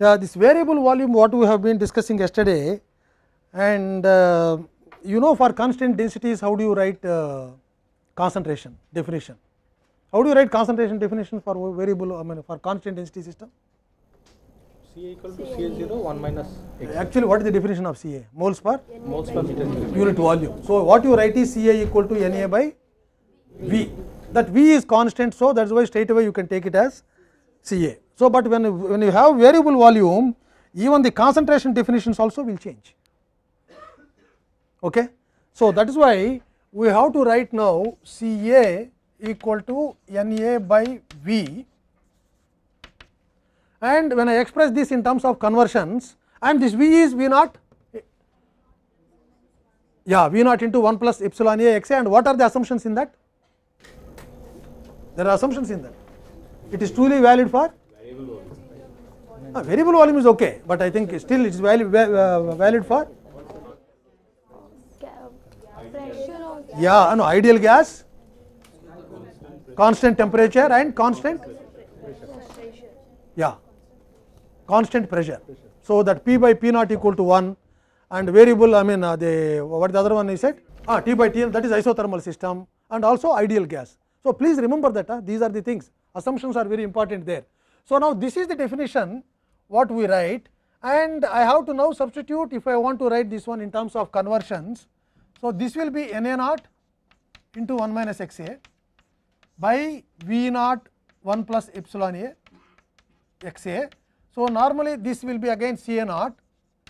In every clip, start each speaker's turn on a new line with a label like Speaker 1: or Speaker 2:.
Speaker 1: Yeah, this variable volume what we have been discussing yesterday and uh, you know for constant densities how do you write uh, concentration definition? How do you write concentration definition for variable I mean for constant density system?
Speaker 2: Ca equal to Ca 0 1 minus x
Speaker 1: Actually what is the definition of Ca? Moles per
Speaker 2: moles per meter cube.
Speaker 1: unit volume. So, what you write is Ca equal to Na by V. That V is constant, so that is why straight away you can take it as Ca. So, but when, when you have variable volume, even the concentration definitions also will change. Okay? So, that is why we have to write now c a equal to n a by V and when I express this in terms of conversions and this V is V naught yeah V naught into 1 plus epsilon A x A and what are the assumptions in that? There are assumptions in that. It is truly valid for Ah, variable volume is okay, but I think still it is valid, uh, valid for yeah no ideal gas, constant temperature and constant yeah constant pressure. So, that P by P naught equal to 1 and variable I mean uh, the what the other one is said ah, T by T that is isothermal system and also ideal gas. So, please remember that uh, these are the things assumptions are very important there. So, now this is the definition what we write and I have to now substitute if I want to write this one in terms of conversions. So, this will be Na naught into 1 minus x a by V naught 1 plus epsilon a x a. So, normally this will be again C a naught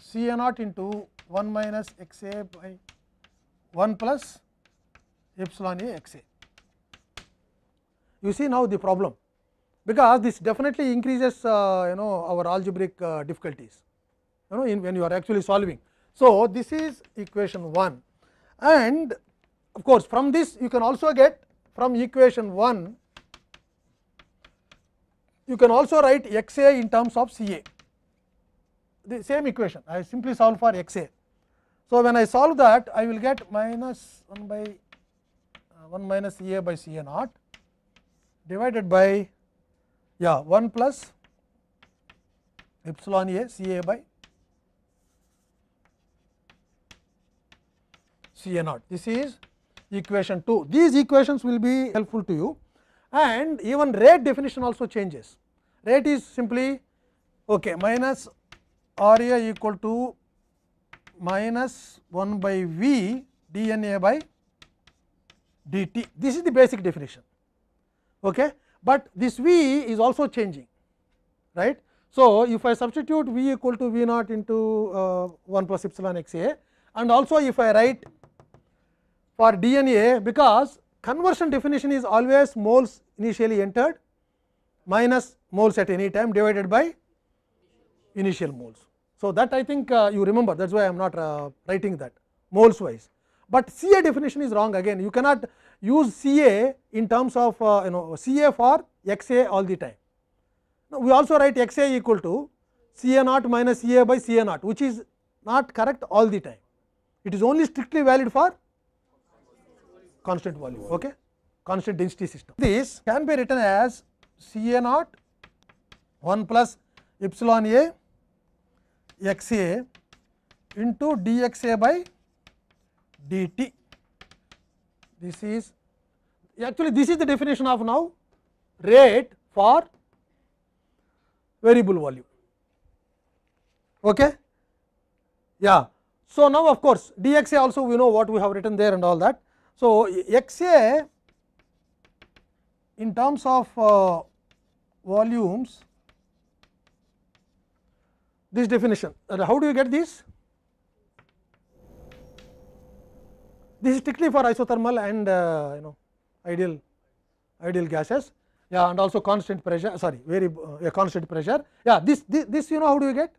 Speaker 1: C a naught into 1 minus x a by 1 plus epsilon a x a. You see now the problem because this definitely increases uh, you know our algebraic uh, difficulties you know in when you are actually solving. So, this is equation 1 and of course, from this you can also get from equation 1 you can also write x a in terms of C a the same equation I simply solve for x a. So, when I solve that I will get minus 1 by uh, 1 minus a by C a naught divided by yeah 1 plus epsilon a C a by C a naught. This is equation 2. These equations will be helpful to you and even rate definition also changes. Rate is simply okay, minus R a equal to minus 1 by V d n a by d t. This is the basic definition. Okay. But this V is also changing right. So, if I substitute V equal to V naught into uh, 1 plus epsilon x a and also if I write for DNA because conversion definition is always moles initially entered minus moles at any time divided by initial moles. So, that I think uh, you remember that is why I am not uh, writing that moles wise, but CA definition is wrong again you cannot use C A in terms of uh, you know C A for x A all the time. Now, we also write x A equal to C A naught minus C A by C A naught which is not correct all the time. It is only strictly valid for constant volume, okay? constant density system. This can be written as C A naught 1 plus epsilon A x a into d x A by d t. This is actually this is the definition of now rate for variable volume. Okay? Yeah. So, now of course, dxa also we know what we have written there and all that. So, xa in terms of uh, volumes this definition how do you get this? This is strictly for isothermal and uh, you know ideal ideal gases. Yeah and also constant pressure sorry very uh, constant pressure. Yeah this, this this you know how do you get?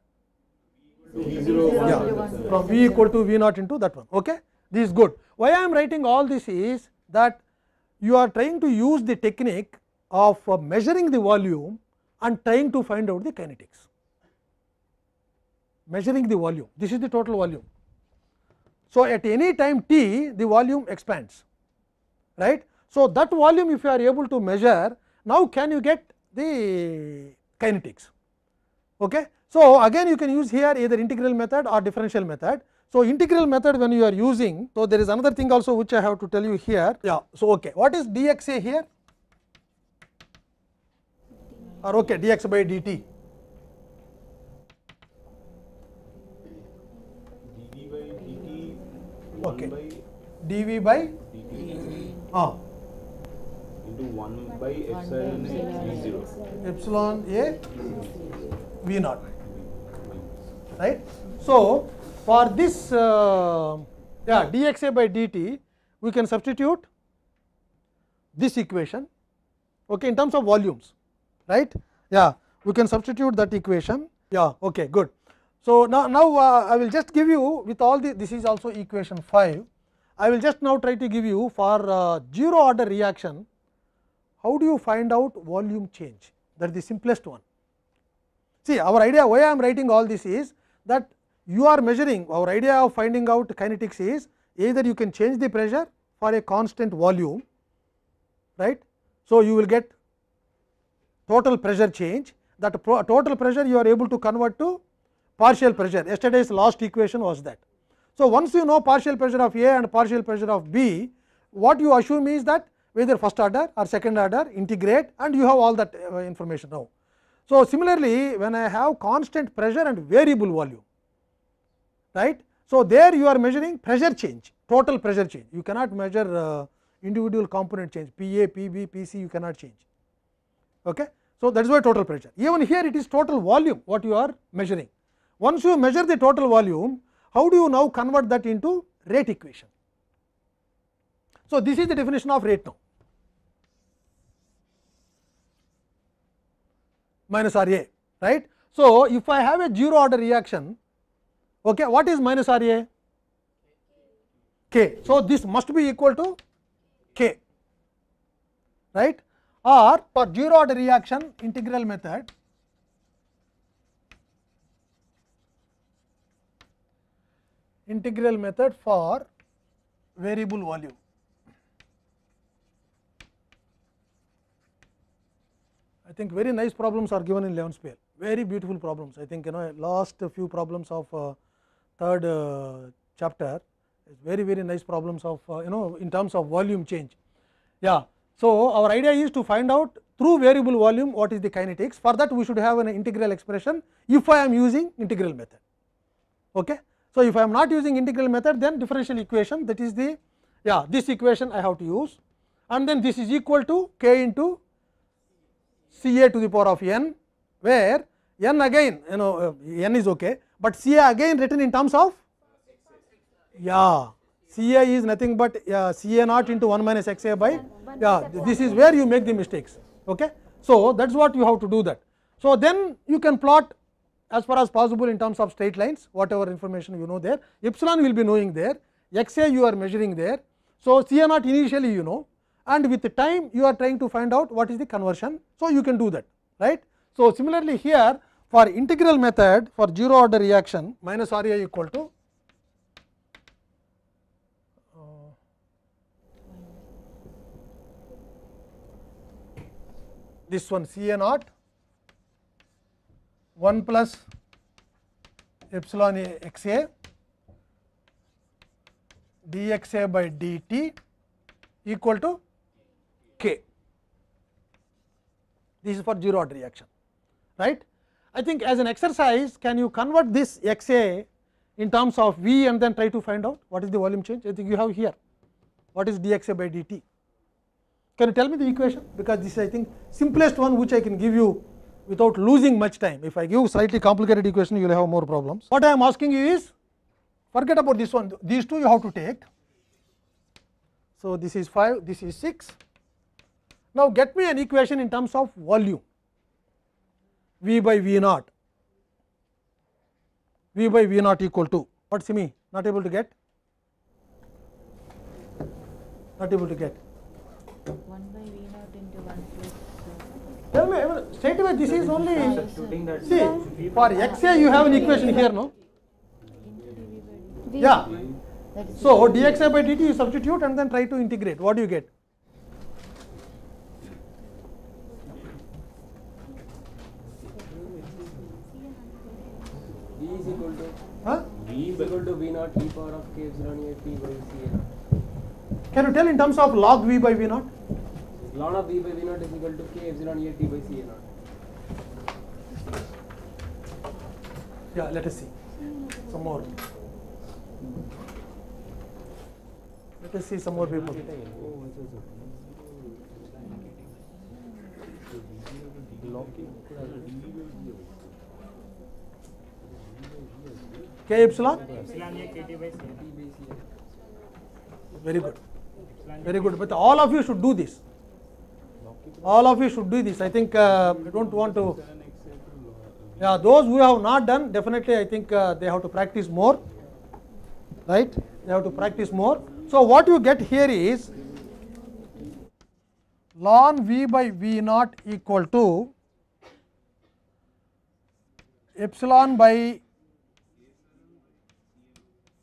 Speaker 1: Yeah from v equal to v naught into that one. Okay this is good. Why i am writing all this is that you are trying to use the technique of uh, measuring the volume and trying to find out the kinetics. Measuring the volume. This is the total volume so at any time t the volume expands right so that volume if you are able to measure now can you get the kinetics okay So, again you can use here either integral method or differential method. So, integral method when you are using, so there is another thing also which I have to tell you here. Yeah. So, okay, what is dxa here? Or okay, dx by dt.
Speaker 2: dv by dt
Speaker 1: Okay. dv by
Speaker 2: dt
Speaker 1: ah,
Speaker 2: into 1 by epsilon v 0
Speaker 1: epsilon a v naught. right. So, for this uh, yeah dxa by dt we can substitute this equation okay, in terms of volumes. Right? Yeah we can substitute that equation. Yeah okay good. So, now, now uh, I will just give you with all the this is also equation 5 I will just now try to give you for uh, zero order reaction how do you find out volume change that is the simplest one. See our idea why I am writing all this is that you are measuring our idea of finding out kinetics is either you can change the pressure for a constant volume right. So, you will get total pressure change that total pressure you are able to convert to partial pressure yesterday's last equation was that. So, once you know partial pressure of A and partial pressure of B what you assume is that whether first order or second order integrate and you have all that uh, information now. So, similarly when I have constant pressure and variable volume right. So, there you are measuring pressure change total pressure change you cannot measure uh, individual component change P A, P B, P C you cannot change. Okay. So, that is why total pressure even here it is total volume what you are measuring. Once you measure the total volume how do you now convert that into rate equation. So, this is the definition of rate now minus R A right. So, if I have a zero order reaction okay, what is minus R A? K. So, this must be equal to K right or for zero order reaction integral method integral method for variable volume. I think very nice problems are given in Levenspiel, very beautiful problems. I think you know last few problems of uh, third uh, chapter is very very nice problems of uh, you know in terms of volume change. Yeah. So, our idea is to find out through variable volume what is the kinetics for that we should have an integral expression if I am using integral method. Okay. So, if I am not using integral method then differential equation that is the yeah this equation I have to use and then this is equal to k into C a to the power of n where n again you know uh, n is okay, but C a again written in terms of yeah C a is nothing but uh, C a naught into 1 minus x a by yeah this is where you make the mistakes. Okay. So, that is what you have to do that. So, then you can plot as far as possible in terms of straight lines whatever information you know there epsilon will be knowing there x a you are measuring there. So, C a naught initially you know and with time you are trying to find out what is the conversion. So, you can do that right. So, similarly here for integral method for zero order reaction minus R A equal to uh, this one C a naught 1 plus epsilon a x a d x a by d t equal to k. This is for zero order reaction, right. I think as an exercise can you convert this x a in terms of v and then try to find out what is the volume change. I think you have here what is d x a by d t Can you tell me the equation because this is I think simplest one which I can give you without losing much time. If I give slightly complicated equation you will have more problems. What I am asking you is forget about this one these two you have to take. So, this is 5 this is 6. Now, get me an equation in terms of volume V by V naught V by V naught equal to what me not able to get not able to get
Speaker 3: 1 by V naught into 1 plus. uh,
Speaker 1: tell me I mean, straight away this is only
Speaker 2: Substituting that
Speaker 1: see for x a you have an equation here no
Speaker 3: into dV by dt.
Speaker 4: V.
Speaker 1: yeah so dx by dt you substitute and then try to integrate what do you get
Speaker 5: equal to
Speaker 1: Huh?
Speaker 5: v is equal to v naught e power of k epsilon a t by c a naught.
Speaker 1: Can you tell in terms of log v by v naught?
Speaker 5: Ln of v by v naught is equal to k epsilon a t by c a naught.
Speaker 1: Yeah, let us see some more. Let us see some more people. K epsilon? Very good. Very good. But all of you should do this. All of you should do this. I think uh, I don't want to. Yeah, those who have not done, definitely I think uh, they have to practice more. Right? They have to practice more. So, what you get here is ln v by v naught equal to epsilon by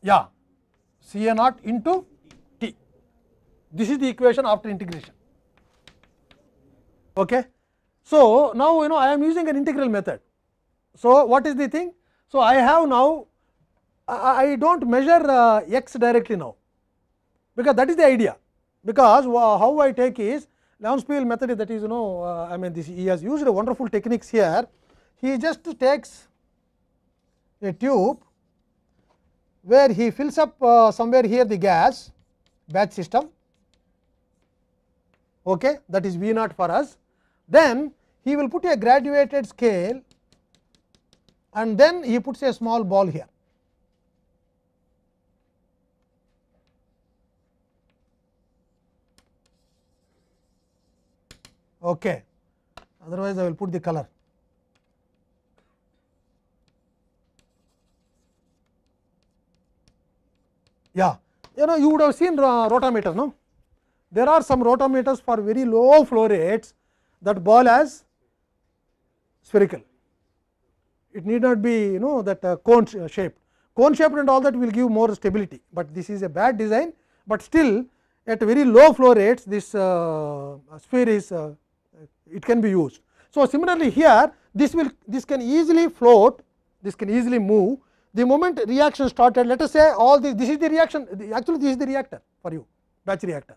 Speaker 1: yeah C A naught into T. This is the equation after integration. Okay. So, now you know I am using an integral method. So, what is the thing? So, I have now I, I do not measure uh, x directly now because that is the idea because wha- how I take is Levenspiel method is that is you know uh, I mean this he has used wonderful techniques here. He just takes a tube where he fills up uh, somewhere here the gas batch system okay that is V naught for us then he will put a graduated scale and then he puts a small ball here okay otherwise I will put the color yeah you know you would have seen rotometer no there are some rotometers for very low flow rates that ball as spherical. It need not be you know that uh, cone sh- shaped. Cone shaped and all that will give more stability but this is a bad design. But still at very low flow rates this uh, sphere is uh, it can be used. So similarly here this will this can easily float this can easily move. The moment reaction started let us say all this this is the reaction actually this is the reactor for you batch reactor.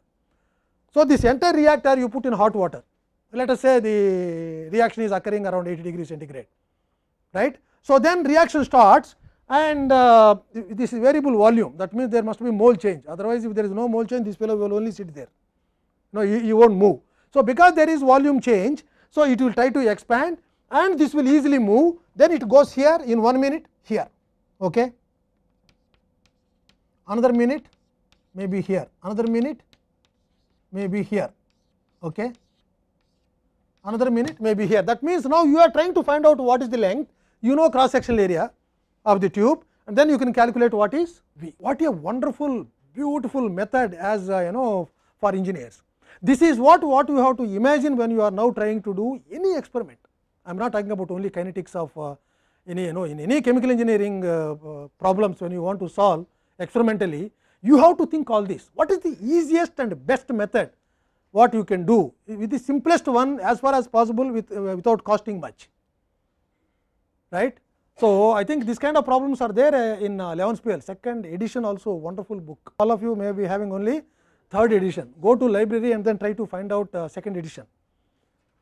Speaker 1: So this entire reactor you put in hot water let us say the reaction is occurring around 80 degrees centigrade right. So, then reaction starts and uh, this is variable volume. That means there must be mole change. Otherwise if there is no mole change this fellow will only sit there. No you, you not move. So, because there is volume change so it will try to expand and this will easily move. Then it goes here in 1 minute here okay? Another minute maybe here. Another minute maybe here okay another minute maybe here. That means now you are trying to find out what is the length. You know cross sectional area of the tube and then you can calculate what is v what a wonderful beautiful method as uh, you know for engineers. This is what what you have to imagine when you are now trying to do any experiment. I am not talking about only kinetics of uh, any you know in any chemical engineering uh, uh, problems when you want to solve experimentally. You have to think all this. What is the easiest and best method what you can do with the simplest one as far as possible with uh, without costing much. Right. So, I think this kind of problems are there uh, in uh, Levenspiel second edition also wonderful book. All of you may be having only third edition. Go to library and then try to find out uh, second edition.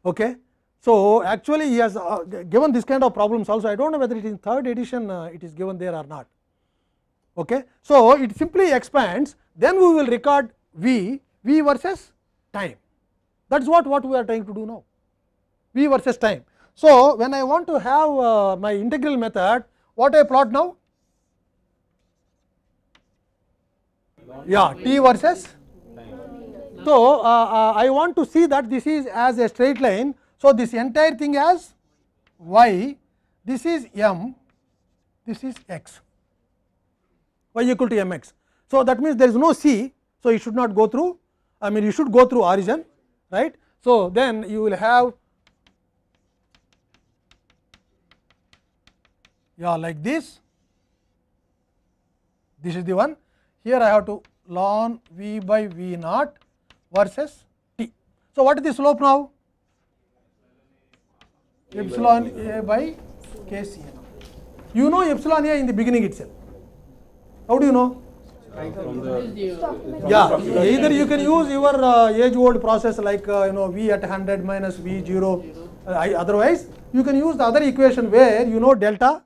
Speaker 1: Okay. So, actually he has uh, given this kind of problems also. I do not know whether it is in third edition uh, it is given there or not. Okay. So, it simply expands. Then we will record V, V versus time that is what, what we are trying to do now V versus time. So, when I want to have uh, my integral method what I plot now? Yeah T versus so, uh, uh, I want to see that this is as a straight line. So, this entire thing as y, this is m, this is x, y equal to m x. So, that means there is no c. So, it should not go through, I mean you should go through origin, right. So, then you will have yeah like this, this is the one. Here I have to ln v by v naught versus t. So, what is the slope now? Epsilon a by k c naught. You know epsilon A in the beginning itself. How do you know?
Speaker 2: The
Speaker 1: Yeah, either you can use your uh, age-old process like uh, you know v at 100 minus v 0. Uh, I, otherwise, you can use the other equation where you know delta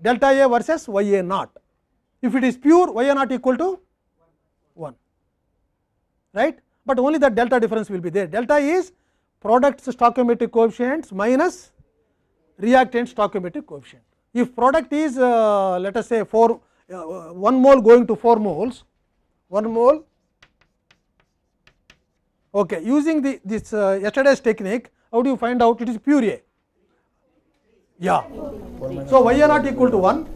Speaker 1: delta A versus y A naught. If it is pure, y A naught equal to 1, right? But only the delta difference will be there. Delta is product stoichiometric coefficients minus reactant stoichiometric coefficient. If product is uh, let us say 4 Uh, 1 mole going to 4 moles, 1 mole. Okay. Using the, this uh, yesterday's technique, how do you find out it is pure A? Yeah. So, y are not equal to 1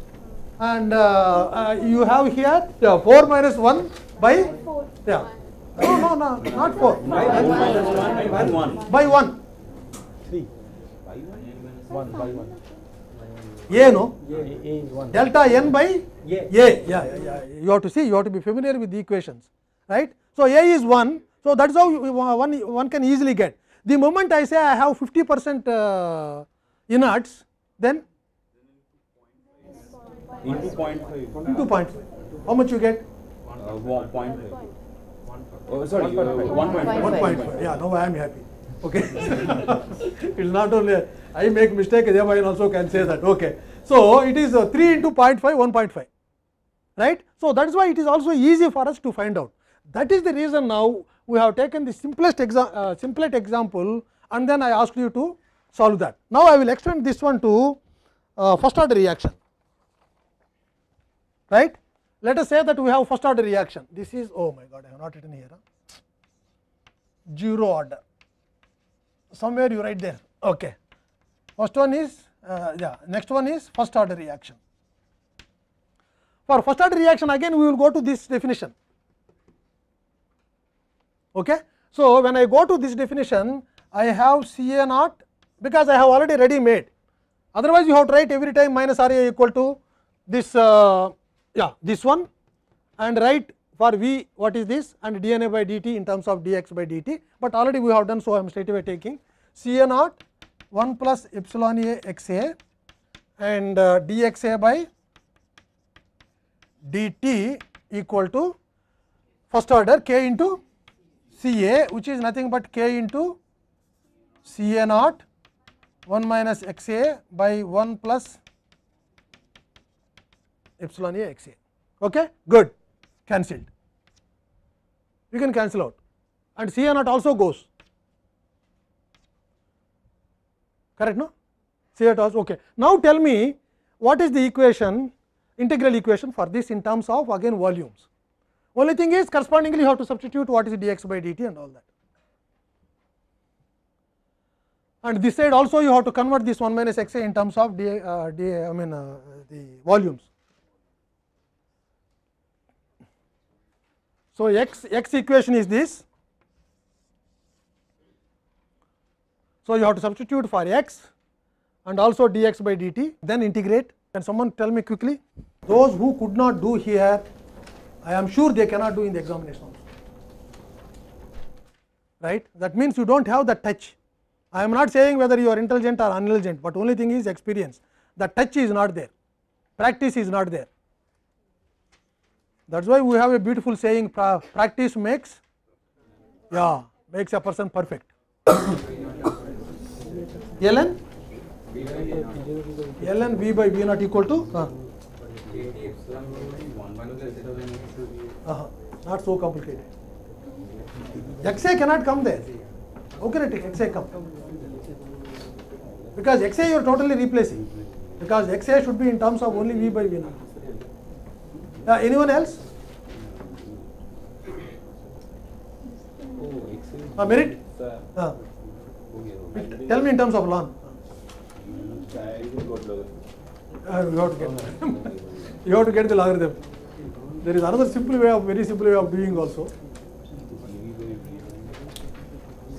Speaker 1: and uh, uh, you have here 4 minus 1 by 4. Yeah. No, no, no, not 4. By 1.
Speaker 2: By 1. By 1.
Speaker 1: 3. By
Speaker 2: 1. 1 by 1.
Speaker 1: ಏನು delta n by
Speaker 2: a.
Speaker 1: a. Yeah, yeah, yeah. You have to see, you have to be familiar with the equations, right. So, a is 1. So, that is how you, one, one can easily get. The moment I say I have 50 percent uh, inerts, then
Speaker 6: into 0.5.
Speaker 1: Into 0.5. How much you get?
Speaker 6: Uh, 1.5. Oh, sorry, uh, 1.5.
Speaker 1: 1.5. Yeah, now I am happy. Okay. it is not only I make mistake, Devayan also can say that. Okay. So it is uh, 3 into 0.5, 1.5. Right. So that is why it is also easy for us to find out. That is the reason now we have taken the simplest exa uh, simplest example and then I asked you to solve that. Now I will extend this one to uh, first order reaction. Right. Let us say that we have first order reaction. This is oh my god, I have not written here. Huh? Zero order. Somewhere you write there. Okay. First one is uh, yeah. Next one is first order reaction. For first order reaction again we will go to this definition. Okay. So, when I go to this definition I have C A naught because I have already ready made otherwise you have to write every time minus R A equal to this uh, yeah this one and write for V what is this and dna a by d t in terms of d x by d t, but already we have done so I am straight away taking C A naught 1 plus epsilon A x A and uh, d x A by d t equal to first order k into C A which is nothing but k into C A naught 1 minus x A by 1 plus epsilon A x A. Okay? Good. Cancelled. You can cancel out and C A naught also goes. Correct? No? C A naught okay. Now tell me what is the equation integral equation for this in terms of again volumes. Only thing is correspondingly you have to substitute what is dx by dt and all that. And this side also you have to convert this 1 minus x a in terms of d, uh, d I mean uh, the volumes. So, x x equation is this. So, you have to substitute for x and also dx by dt then integrate. Can someone tell me quickly? Those who could not do here, I am sure they cannot do in the examination also. Right? That means you do not have that touch. I am not saying whether you are intelligent or unintelligent, but only thing is experience. The touch is not there, practice is not there. That is why we have a beautiful saying pra practice makes yeah makes a person perfect. ln ln v by v not equal to uh, uh, not so complicated. xa cannot come there. How can it xa come? Because xa you are totally replacing. Because xa should be in terms of only v by v naught. Uh, anyone else?
Speaker 6: oh
Speaker 1: Uh, merit? Uh, tell me in terms of
Speaker 6: to
Speaker 1: Uh, you have to get you have to get the logarithm. There is another simple way of very simple way of doing also.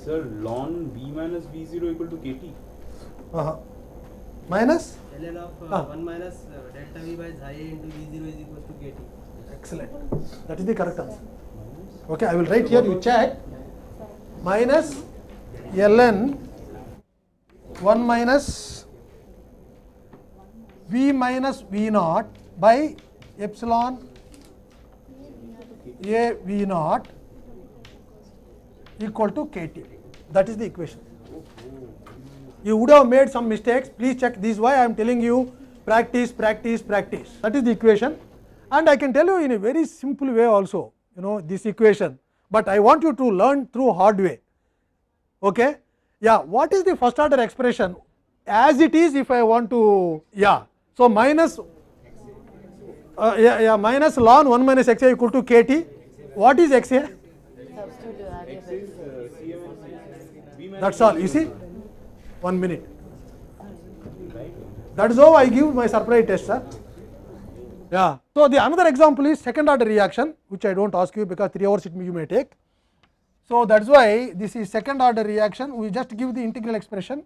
Speaker 6: Sir, ln v minus v0 equal to kt.
Speaker 1: Uh-huh. Minus
Speaker 5: ln of
Speaker 1: Ah.
Speaker 5: uh, 1 minus uh, delta v by xi into v0 is equal to kt.
Speaker 1: excellent. That is the correct answer. Okay, I will write here. You check minus ln 1 minus V minus V naught by epsilon A V naught equal to KT. That is the equation. You would have made some mistakes. Please check. This is why I am telling you practice, practice, practice. That is the equation. And I can tell you in a very simple way also, you know, this equation. But I want you to learn through hard way. Okay? Yeah. What is the first order expression? As it is, if I want to, yeah. So minus, uh, yeah, yeah, minus ln 1 minus xa equal to kt. What is?
Speaker 3: Substitute variable.
Speaker 1: That's all. You see? One minute. That is how I give my surprise test, sir. Yeah. So the another example is second order reaction, which I don't ask you because three hours it may- you may take. So that's why this is second order reaction. We just give the integral expression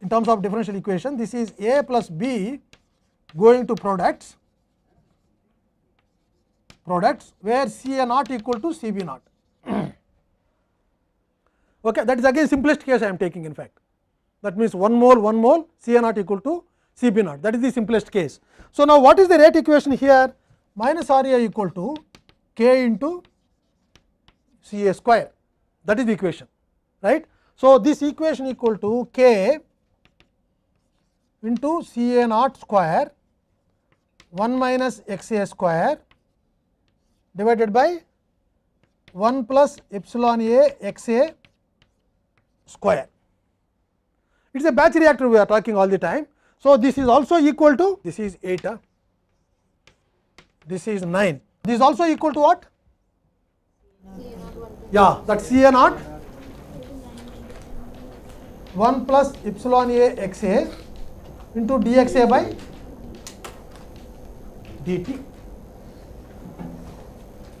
Speaker 1: in terms of differential equation. This is A plus B going to products, products where CA naught equal to c b naught. Okay, that is again simplest case I am taking in fact. That means 1 mole 1 mole Ca naught equal to Cb naught that is the simplest case. So, now what is the rate equation here minus Ra equal to K into Ca square that is the equation right. So, this equation equal to K into Ca naught square 1 minus Xa square divided by 1 plus epsilon A Xa square. It is a batch reactor we are talking all the time. So, this is also equal to this is 8, this is 9. This is also equal to what? Yeah, that Ca naught 1 plus epsilon A x a into dxa by dt.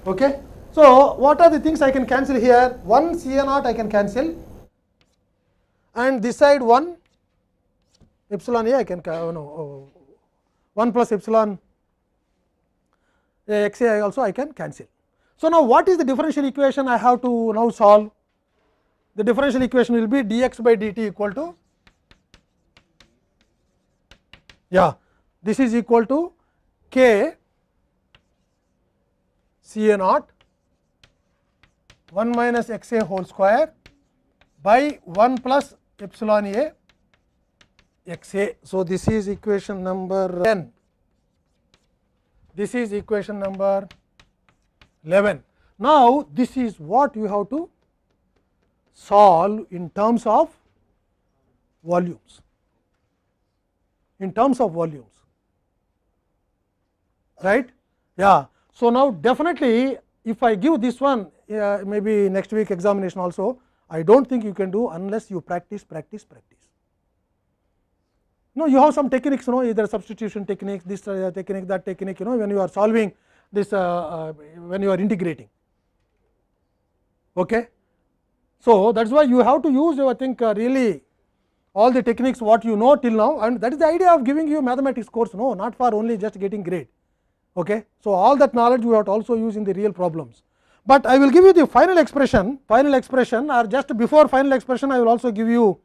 Speaker 1: Okay. So, what are the things I can cancel here? 1 Ca naught I can cancel and this side 1 epsilon a I can ca- no, oh, 1 plus epsilon a x a also I can cancel. So, now what is the differential equation I have to now solve? The differential equation will be dx by dt equal to yeah this is equal to k C A naught 1 minus x a whole square by 1 plus epsilon a x a. So, this is equation number 10. This is equation number 11. Now, this is what you have to solve in terms of volumes, in terms of volumes, right? Yeah. So, now definitely if I give this one uh, maybe next week examination also, I do not think you can do unless you practice, practice, practice. No, you have some techniques, you know, either substitution techniques, this uh, technique, that technique, you know, when you are solving this, uh, uh, when you are integrating. Okay. So, that is why you have to use, I think, uh, really all the techniques what you know till now and that is the idea of giving you mathematics course, no, not for only just getting grade. Okay. So, all that knowledge you have to also use in the real problems. But I will give you the final expression, final expression or just before final expression I will also give you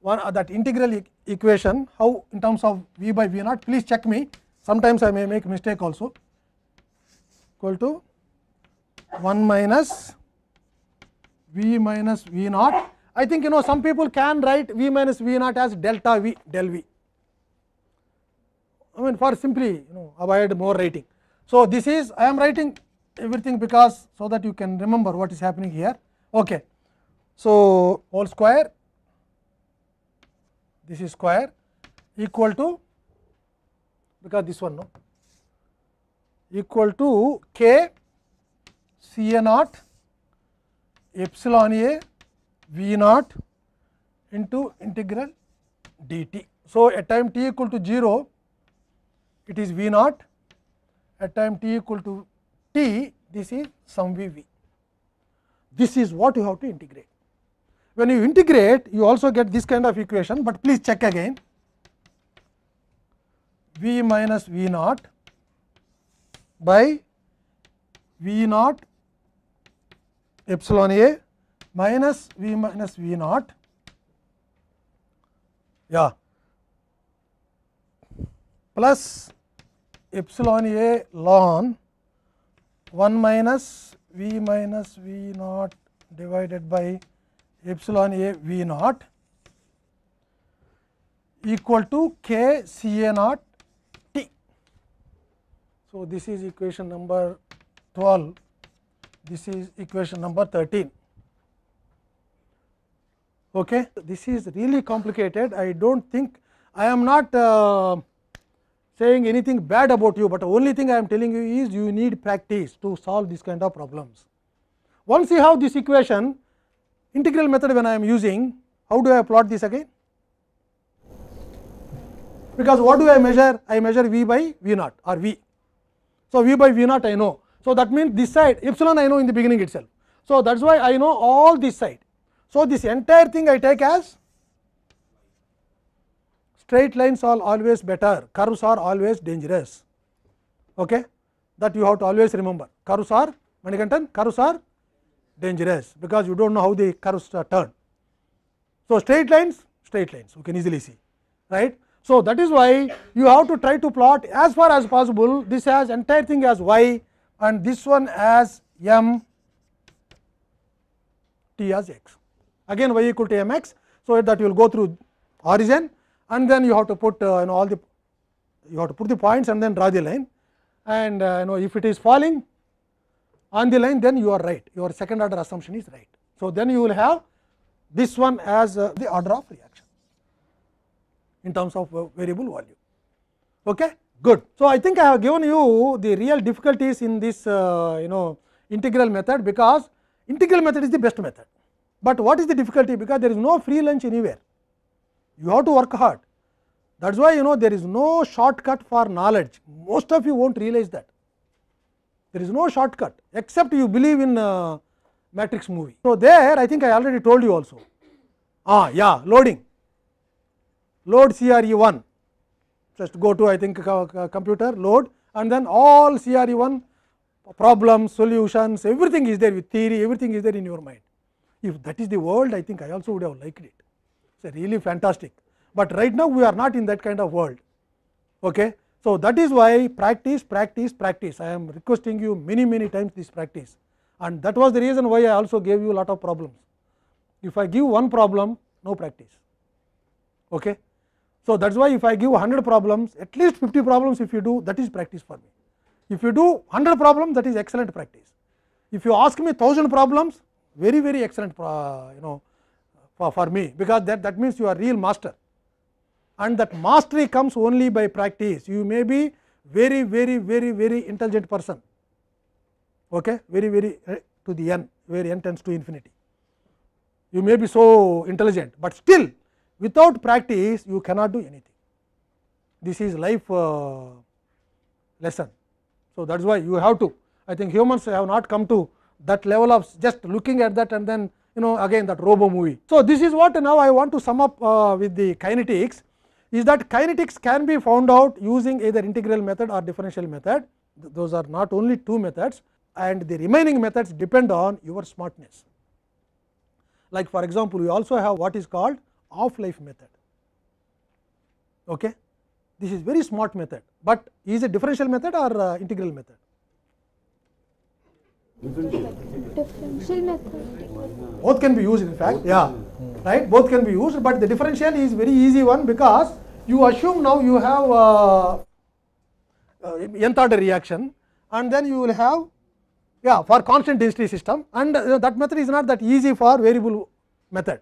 Speaker 1: one uh, that integral e equation how in terms of v by v naught please check me sometimes I may make mistake also equal to 1 minus v minus v naught. I think you know some people can write v minus v naught as delta v del v. I mean for simply you know avoid more writing. So, this is I am writing everything because so that you can remember what is happening here. Okay. So, whole square this is square equal to because this one no equal to k C A naught epsilon a v naught into integral dt. So, at time t equal to 0 it is v naught at time t equal to t this is some v v. This is what you have to integrate. When you integrate you also get this kind of equation, but please check again v minus v naught by v naught epsilon a minus v minus v naught yeah plus epsilon a ln 1 minus v minus v naught divided by epsilon a v naught equal to k C A naught T. So, this is equation number 12, this is equation number 13. Okay. This is really complicated. I do not think I am not uh, saying anything bad about you, but only thing I am telling you is you need practice to solve this kind of problems. Once you have this equation, integral method when I am using, how do I plot this again? Because what do I measure? I measure V by V naught or V. So, V by V naught I know. So, that means this side epsilon I know in the beginning itself. So, that is why I know all this side. So, this entire thing I take as straight lines are always better, curves are always dangerous. Okay? That you have to always remember. Curves are Manikantan, curves are dangerous because you do not know how the curves are turn. So, straight lines, straight lines, you can easily see, right. So, that is why you have to try to plot as far as possible this as entire thing as y and this one as m t as x. Again y equal to m x. So, that you will go through origin and then you have to put uh, you know all the you have to put the points and then draw the line and uh, you know if it is falling on the line then you are right your second order assumption is right. So, then you will have this one as uh, the order of reaction in terms of uh, variable volume. Okay? Good. So, I think I have given you the real difficulties in this uh, you know integral method because integral method is the best method, but what is the difficulty because there is no free lunch anywhere you have to work hard. That is why you know there is no shortcut for knowledge. Most of you will not realize that. There is no shortcut except you believe in uh, matrix movie. So, there I think I already told you also. Ah yeah loading. Load CRE 1 just go to I think computer load and then all CRE 1 problems solutions everything is there with theory everything is there in your mind. If that is the world I think I also would have liked it really fantastic, but right now we are not in that kind of world. Okay. So, that is why practice practice practice I am requesting you many many times this practice and that was the reason why I also gave you a lot of problems. If I give one problem no practice. Okay. So, that is why if I give 100 problems at least 50 problems if you do that is practice for me. If you do 100 problems that is excellent practice. If you ask me 1000 problems very very excellent uh, you know for, for me because that, that means you are real master and that mastery comes only by practice. You may be very very very very intelligent person okay very very to the n where n tends to infinity. You may be so intelligent, but still without practice you cannot do anything. This is life uh, lesson. So, that is why you have to I think humans have not come to that level of just looking at that and then you know again that robo movie. So, this is what now I want to sum up uh, with the kinetics is that kinetics can be found out using either integral method or differential method those are not only two methods and the remaining methods depend on your smartness. Like for example, we also have what is called half life method. Okay. This is very smart method, but is it differential method or uh, integral method?
Speaker 4: Differential method.
Speaker 1: Both can be used in fact, yeah, right. Both can be used, but the differential is very easy one because you assume now you have uh, uh, nth order reaction and then you will have yeah for constant density system and uh, that method is not that easy for variable method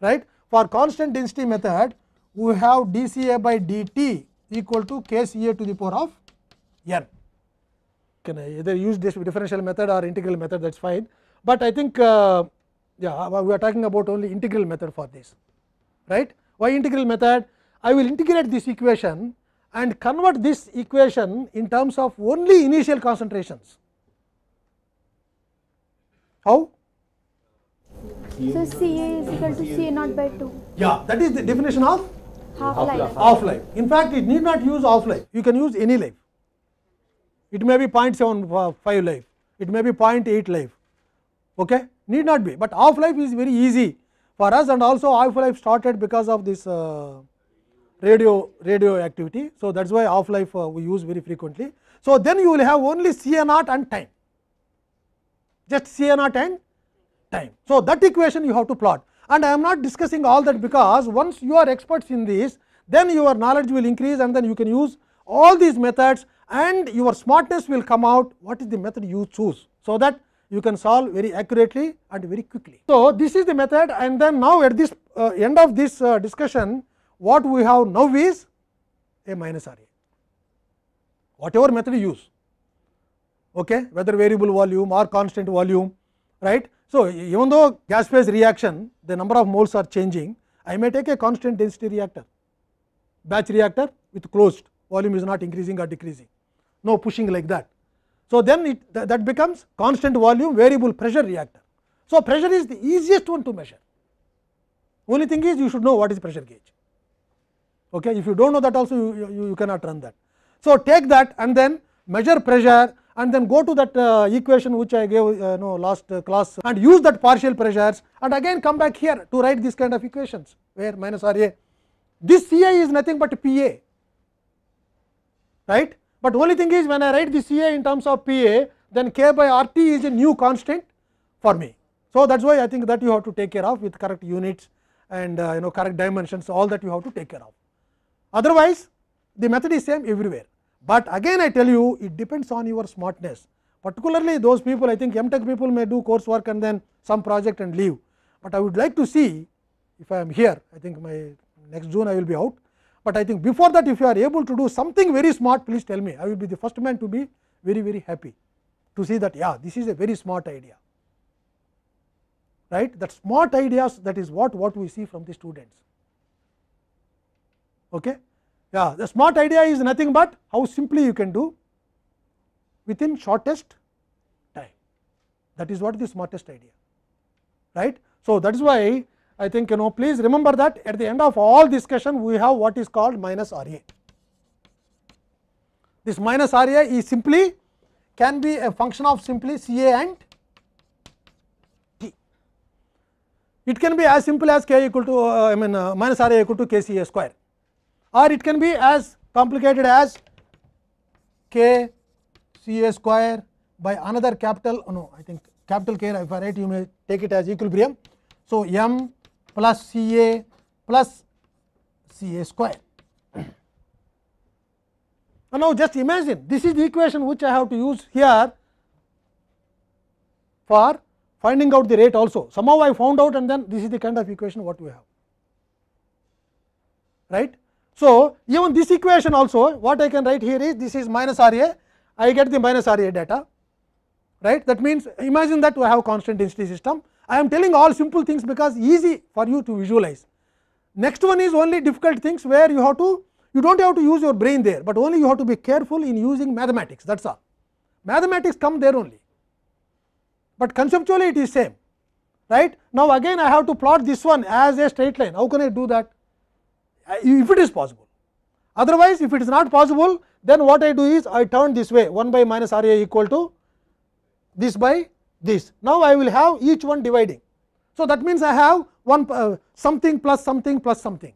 Speaker 1: right. For constant density method we have dCA by dt equal to kCA to the power of n. Can either use this differential method or integral method that is fine, but I think uh, yeah we are talking about only integral method for this right. Why integral method? I will integrate this equation and convert this equation in terms of only initial concentrations. How?
Speaker 4: So CA is equal to CA naught by 2.
Speaker 1: Yeah, that is the definition of
Speaker 4: Half life.
Speaker 1: half life. In fact, it need not use half life, you can use any life. It may be 0.75 life, it may be 0.8 life, okay? need not be, but half life is very easy for us and also half life started because of this uh, radio radioactivity. So, that is why half life uh, we use very frequently. So, then you will have only C A naught and time just C A naught and time. So, that equation you have to plot and I am not discussing all that because once you are experts in this then your knowledge will increase and then you can use all these methods and your smartness will come out what is the method you choose. So, that you can solve very accurately and very quickly. So, this is the method and then now at this uh, end of this uh, discussion what we have now is a minus R A whatever method you use okay, whether variable volume or constant volume right. So, even though gas phase reaction the number of moles are changing I may take a constant density reactor batch reactor with closed volume is not increasing or decreasing no pushing like that. So, then it th that becomes constant volume variable pressure reactor. So, pressure is the easiest one to measure only thing is you should know what is pressure gauge okay. if you do not know that also you, you, you cannot run that. So, take that and then measure pressure and then go to that uh, equation which I gave uh, no last uh, class and use that partial pressures and again come back here to write this kind of equations where minus R A. This C A is nothing but P A right, but only thing is when I write this C A in terms of P A then K by R T is a new constant for me. So, that is why I think that you have to take care of with correct units and uh, you know correct dimensions all that you have to take care of. Otherwise, the method is same everywhere, but again I tell you it depends on your smartness particularly those people I think MTech people may do course work and then some project and leave, but I would like to see if I am here I think my next June I will be out, but I think before that if you are able to do something very smart please tell me. I will be the first man to be very very happy to see that yeah this is a very smart idea. Right? That smart ideas that is what what we see from the students. Okay? Yeah the smart idea is nothing but how simply you can do within shortest time. That is what the smartest idea. Right? So that is why i think you know please remember that at the end of all discussion we have what is called minus ra this minus ra is simply can be a function of simply ca and t. It can be as simple as k equal to uh, i mean uh, minus ra equal to kca square. Or it can be as complicated as k C A square by another capital oh no I think capital K if I write you may take it as equilibrium. So, m plus C A plus C A square. now, just imagine this is the equation which I have to use here for finding out the rate also. Somehow I found out and then this is the kind of equation what we have. Right. So, even this equation also what I can write here is this is minus R A. I get the minus R A data. Right? That means imagine that we have constant density system I am telling all simple things because easy for you to visualize. Next one is only difficult things where you have to you do not have to use your brain there, but only you have to be careful in using mathematics that is all. Mathematics come there only, but conceptually it is same right. Now, again I have to plot this one as a straight line. How can I do that? If it is possible. Otherwise if it is not possible then what I do is I turn this way. 1 by minus R A equal to this by this. Now, I will have each one dividing. So, that means I have one uh, something plus something plus something.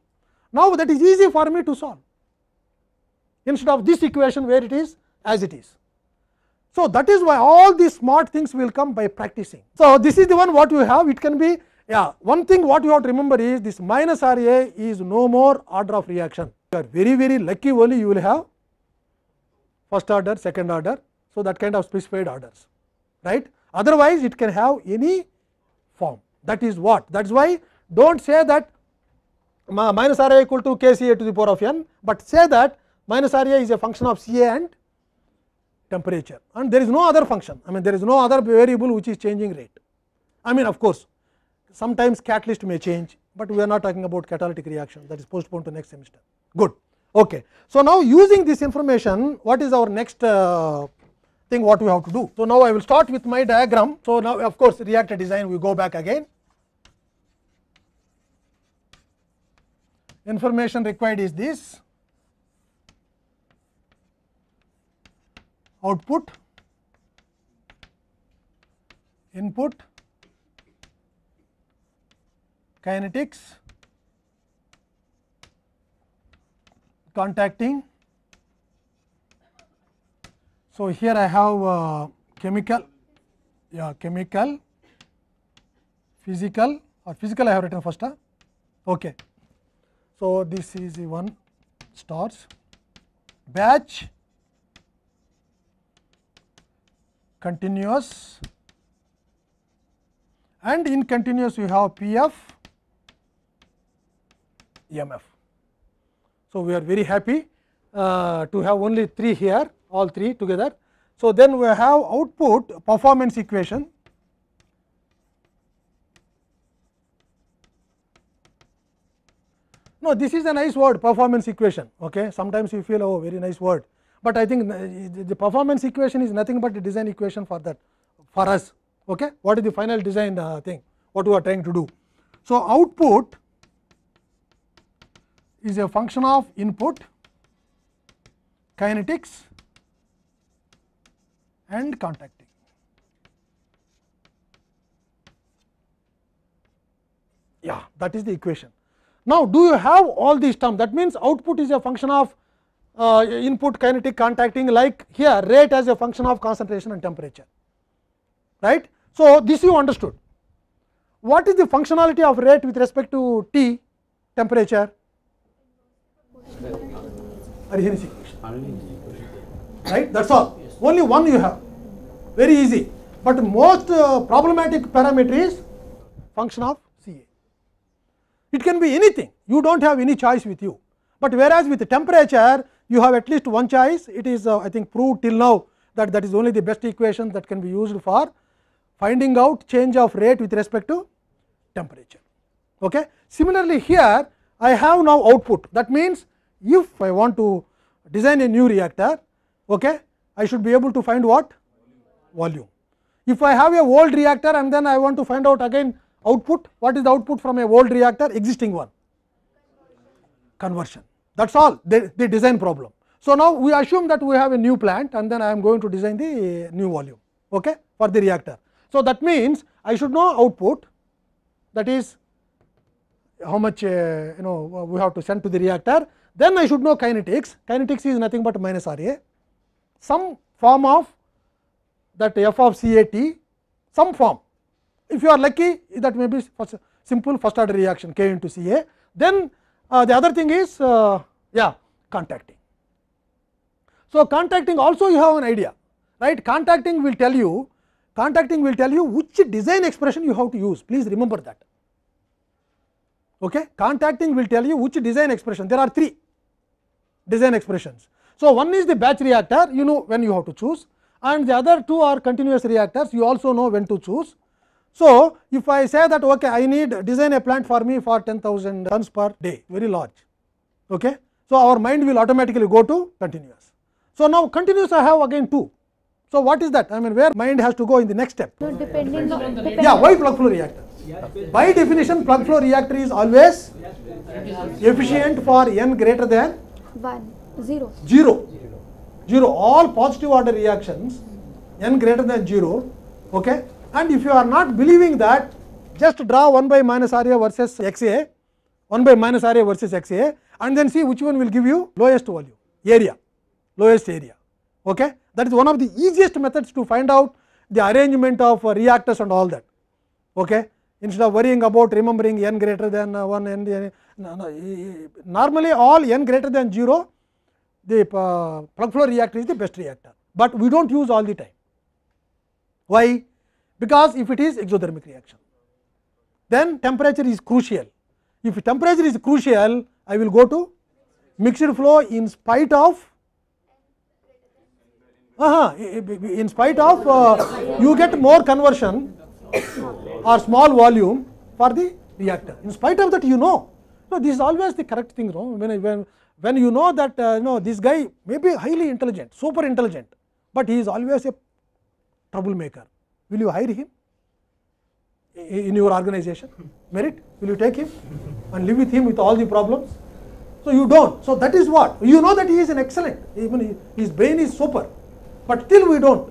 Speaker 1: Now, that is easy for me to solve instead of this equation where it is as it is. So, that is why all these smart things will come by practicing. So, this is the one what you have it can be yeah one thing what you have to remember is this minus R A is no more order of reaction you are very very lucky only you will have first order second order. So, that kind of specified orders right otherwise it can have any form that is what that is why do not say that minus R A equal to k C A to the power of n, but say that minus R A is a function of C A and temperature and there is no other function I mean there is no other variable which is changing rate. I mean of course, sometimes catalyst may change, but we are not talking about catalytic reaction that is postponed to next semester good. Okay. So, now using this information what is our next uh, thing what we have to do. So, now I will start with my diagram. So, now of course, reactor design we go back again information required is this output input kinetics contacting. So, here I have uh, chemical, yeah, chemical, physical or physical I have written first. Huh? Okay. So, this is the one starts batch continuous and in continuous you have PF f So, we are very happy uh, to have only 3 here all 3 together. So, then we have output performance equation No, this is a nice word performance equation. Okay. Sometimes you feel oh very nice word, but I think the the performance equation is nothing but a design equation for that for us. Okay. What is the final design uh, thing what we are trying to do. So, output is a function of input kinetics and contacting. Yeah, that is the equation. Now, do you have all these terms that means output is a function of uh, input kinetic contacting like here rate as a function of concentration and temperature right. So, this you understood. What is the functionality of rate with respect to T temperature? Arrhenius equation right that is all only one you have very easy, but most uh, problematic parameter is function of CA. It can be anything you do not have any choice with you, but whereas with temperature you have at least one choice it is uh, I think proved till now that that is only the best equation that can be used for finding out change of rate with respect to temperature. Okay. Similarly, here I have now output that means if I want to design a new reactor okay, I should be able to find what? Volume. If I have a old reactor and then I want to find out again output what is the output from a old reactor? Existing one. Conversion. That is all. The, the design problem. So, now we assume that we have a new plant and then I am going to design the new volume. Okay, for the reactor. So, that means I should know output. That is how much uh, you know we have to send to the reactor. Then I should know kinetics. Kinetics is nothing but minus R A some form of that f of C A T some form if you are lucky that may be first simple first order reaction K into C A then uh, the other thing is uh, yeah contacting. So, contacting also you have an idea right contacting will tell you contacting will tell you which design expression you have to use please remember that okay contacting will tell you which design expression there are three design expressions so one is the batch reactor you know when you have to choose. And the other two are continuous reactors. You also know when to choose. So if i say that okay i need design a plant for me for 10000 tons per day very large. Okay? So our mind will automatically go to continuous. So now continuous i have again two. So what is that? I mean where mind has to go in the next step?
Speaker 4: No, depending on depending
Speaker 1: yeah why plug flow reactor? By definition plug flow reactor is always efficient for n greater than
Speaker 4: one zero
Speaker 1: 0 0 all positive order reactions n greater than zero okay and if you are not believing that just draw 1 by minus r versus x a 1 by minus r versus x a and then see which one will give you lowest volume area lowest area okay that is one of the easiest methods to find out the arrangement of reactors and all that okay instead of worrying about remembering n greater than uh, 1 n, n normally all n greater than 0 the uh, plug flow reactor is the best reactor, but we do not use all the time. Why? Because if it is exothermic reaction, then temperature is crucial. If temperature is crucial, I will go to mixed flow in spite of uh in spite of uh, you get more conversion or small volume for the reactor. In spite of that, you know. So, this is always the correct thing. No? When, I- when, when you know that uh, no, this guy may be highly intelligent, super intelligent, but he is always a troublemaker. Will you hire him in your organization? Merit? Will you take him and live with him with all the problems? So, you do not. So, that is what you know that he is an excellent, even his brain is super, but still we do not.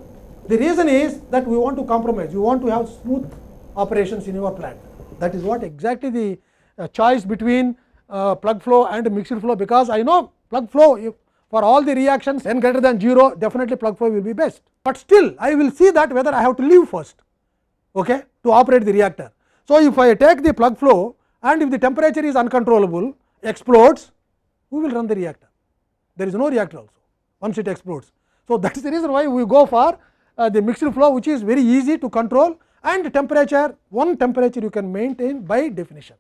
Speaker 1: The reason is that we want to compromise, you want to have smooth operations in your plant. That is what exactly the uh, choice between uh, plug flow and mixed flow, because I know plug flow for all the reactions n greater than 0 definitely plug flow will be best, but still I will see that whether I have to leave first okay, to operate the reactor. So, if I take the plug flow and if the temperature is uncontrollable explodes who will run the reactor there is no reactor also once it explodes. So, that is the reason why we go for uh, the mixed flow which is very easy to control and temperature one temperature you can maintain by definition.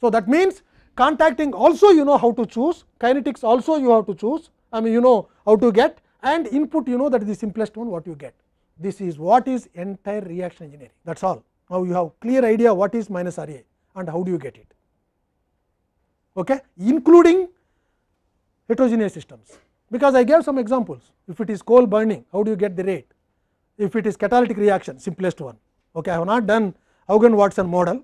Speaker 1: So, that means contacting also you know how to choose kinetics also you have to choose I mean you know how to get and input you know that is the simplest one what you get. This is what is entire reaction engineering that is all. Now, you have clear idea what is minus R A and how do you get it okay, including heterogeneous systems because I gave some examples if it is coal burning how do you get the rate if it is catalytic reaction simplest one okay I have not done Haugen Watson model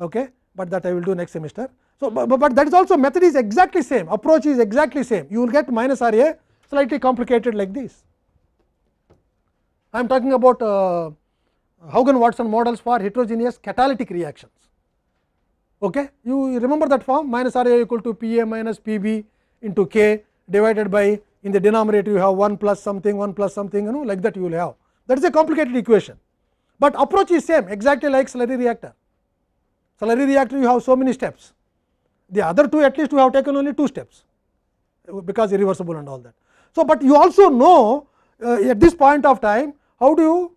Speaker 1: okay but that I will do next semester so but, but that is also method is exactly same approach is exactly same you will get minus R A slightly complicated like this I am talking about uh, Haugen Watson models for heterogeneous catalytic reactions okay you remember that form minus R A equal to P A minus P B into K divided by in the denominator you have 1 plus something 1 plus something you know like that you will have that is a complicated equation, but approach is same exactly like slurry reactor. Slurry reactor you have so many steps the other two at least we have taken only two steps because irreversible and all that. So, but you also know uh, at this point of time how do you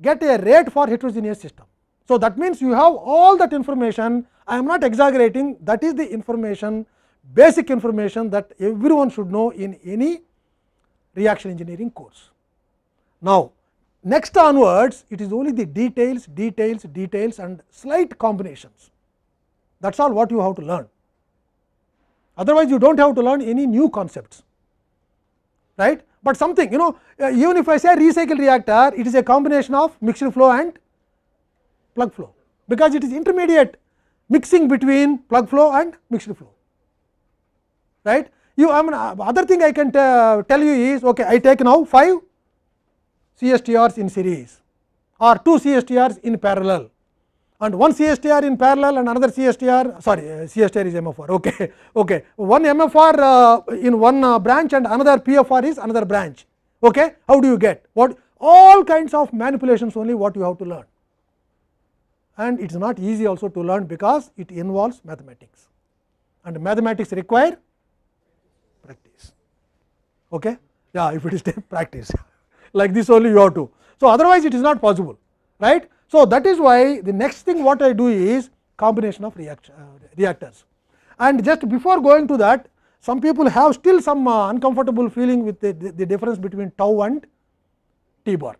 Speaker 1: get a rate for heterogeneous system. So, that means you have all that information I am not exaggerating that is the information basic information that everyone should know in any reaction engineering course. Now, next onwards it is only the details, details, details and slight combinations that is all what you have to learn. Otherwise, you do not have to learn any new concepts right, but something you know uh, even if I say recycle reactor it is a combination of mixed flow and plug flow because it is intermediate mixing between plug flow and mixed flow right. You I mean uh, other thing I can tell you is okay I take now 5 CSTRs in series or 2 CSTRs in parallel and one CSTR in parallel and another CSTR sorry uh, CSTR is MFR okay okay. One MFR uh, in one uh, branch and another PFR is another branch. Okay how do you get? What all kinds of manipulations only what you have to learn. And it is not easy also to learn because it involves mathematics. And mathematics require practice. Okay? Yeah if it is practice. Like this only you have to. So otherwise it is not possible right so that is why the next thing what i do is combination of reaction, uh, reactors. And just before going to that some people have still some uh, uncomfortable feeling with the, the, the difference between tau and t bar.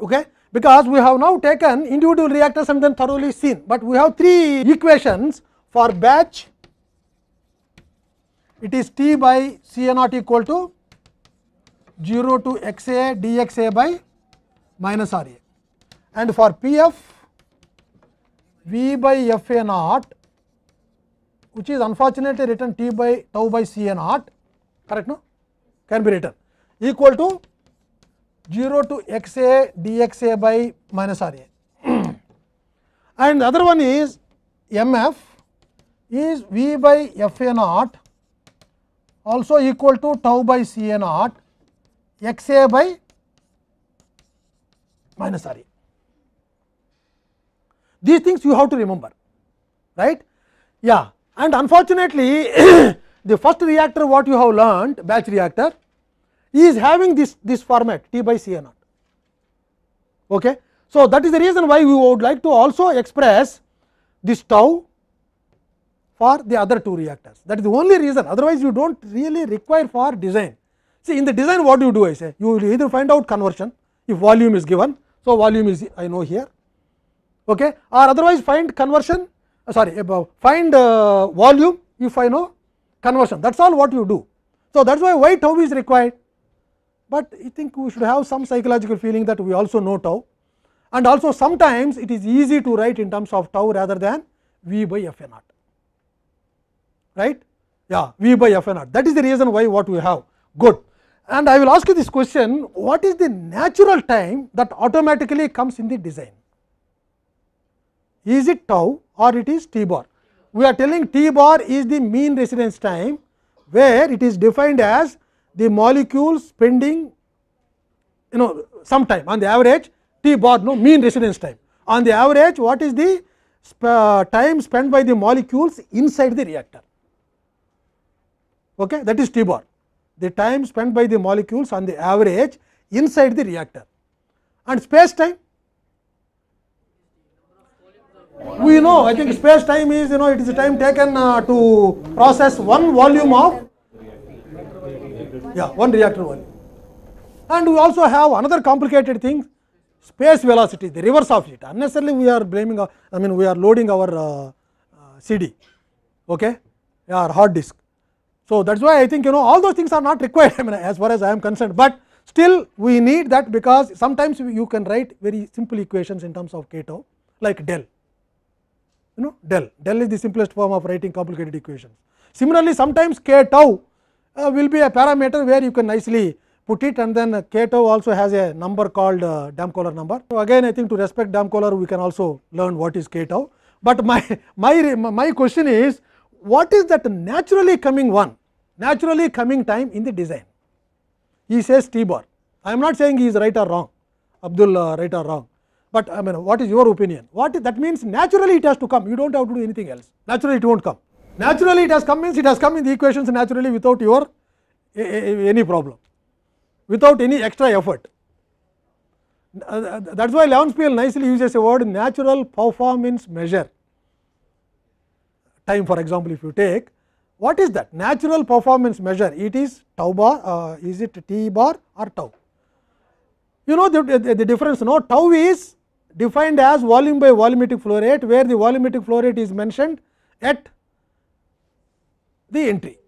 Speaker 1: Okay? Because we have now taken individual reactors and then thoroughly seen, but we have three equations for batch. It is T by C A naught equal to 0 to x a dx a by minus R a and for P f V by F a naught which is unfortunately written T by tau by C a naught correct no can be written equal to 0 to x a dx a by minus R a and the other one is M f is V by F a naught also equal to tau by C a naught x a by minus R a. These things you have to remember right yeah and unfortunately the first reactor what you have learned batch reactor is having this this format T by C a naught. Okay. So, that is the reason why we would like to also express this tau for the other two reactors that is the only reason otherwise you do not really require for design. See in the design what do you do I say you will either find out conversion if volume is given. So, volume is I know here okay, or otherwise find conversion uh, sorry find uh, volume if I know conversion. That is all what you do. So, that is why why tau is required. But I think we should have some psychological feeling that we also know tau. And also sometimes it is easy to write in terms of tau rather than V by f a naught. Right? Yeah V by f a naught. That is the reason why what we have. Good. And I will ask you this question. What is the natural time that automatically comes in the design is it tau or it is t bar? We are telling t bar is the mean residence time where it is defined as the molecule spending you know some time. On the average t bar no mean residence time. On the average what is the sp uh, time spent by the molecules inside the reactor? Okay that is t bar. The time spent by the molecules on the average inside the reactor. And space time we know i think space time is you know it is the time taken uh, to process one volume of yeah one reactor volume. And we also have another complicated thing space velocity the reverse of it. Unnecessarily we are blaming our, i mean we are loading our uh, uh, cd okay? Our hard disk. So that's why i think you know all those things are not required i mean as far as i am concerned. But still we need that because sometimes you can write very simple equations in terms of k tau like del you know del del is the simplest form of writing complicated equations similarly sometimes k tau uh, will be a parameter where you can nicely put it and then k tau also has a number called uh, Damkohler number. So, again I think to respect Damkohler we can also learn what is k tau, but my, my, my question is what is that naturally coming one, naturally coming time in the design? He says T bar, I am not saying he is right or wrong, Abdul uh, right or wrong, but I mean what is your opinion? What is, that means naturally it has to come, you do not have to do anything else, naturally it will not come. Naturally it has come means it has come in the equations naturally without your any problem without any extra effort. Uh, that is why Levenspiel nicely uses a word natural performance measure. Time for example, if you take what is that natural performance measure? It is tau bar, uh, is it t bar or tau? You know the, the, the difference, no? Tau is defined as volume by volumetric flow rate, where the volumetric flow rate is mentioned at the entry,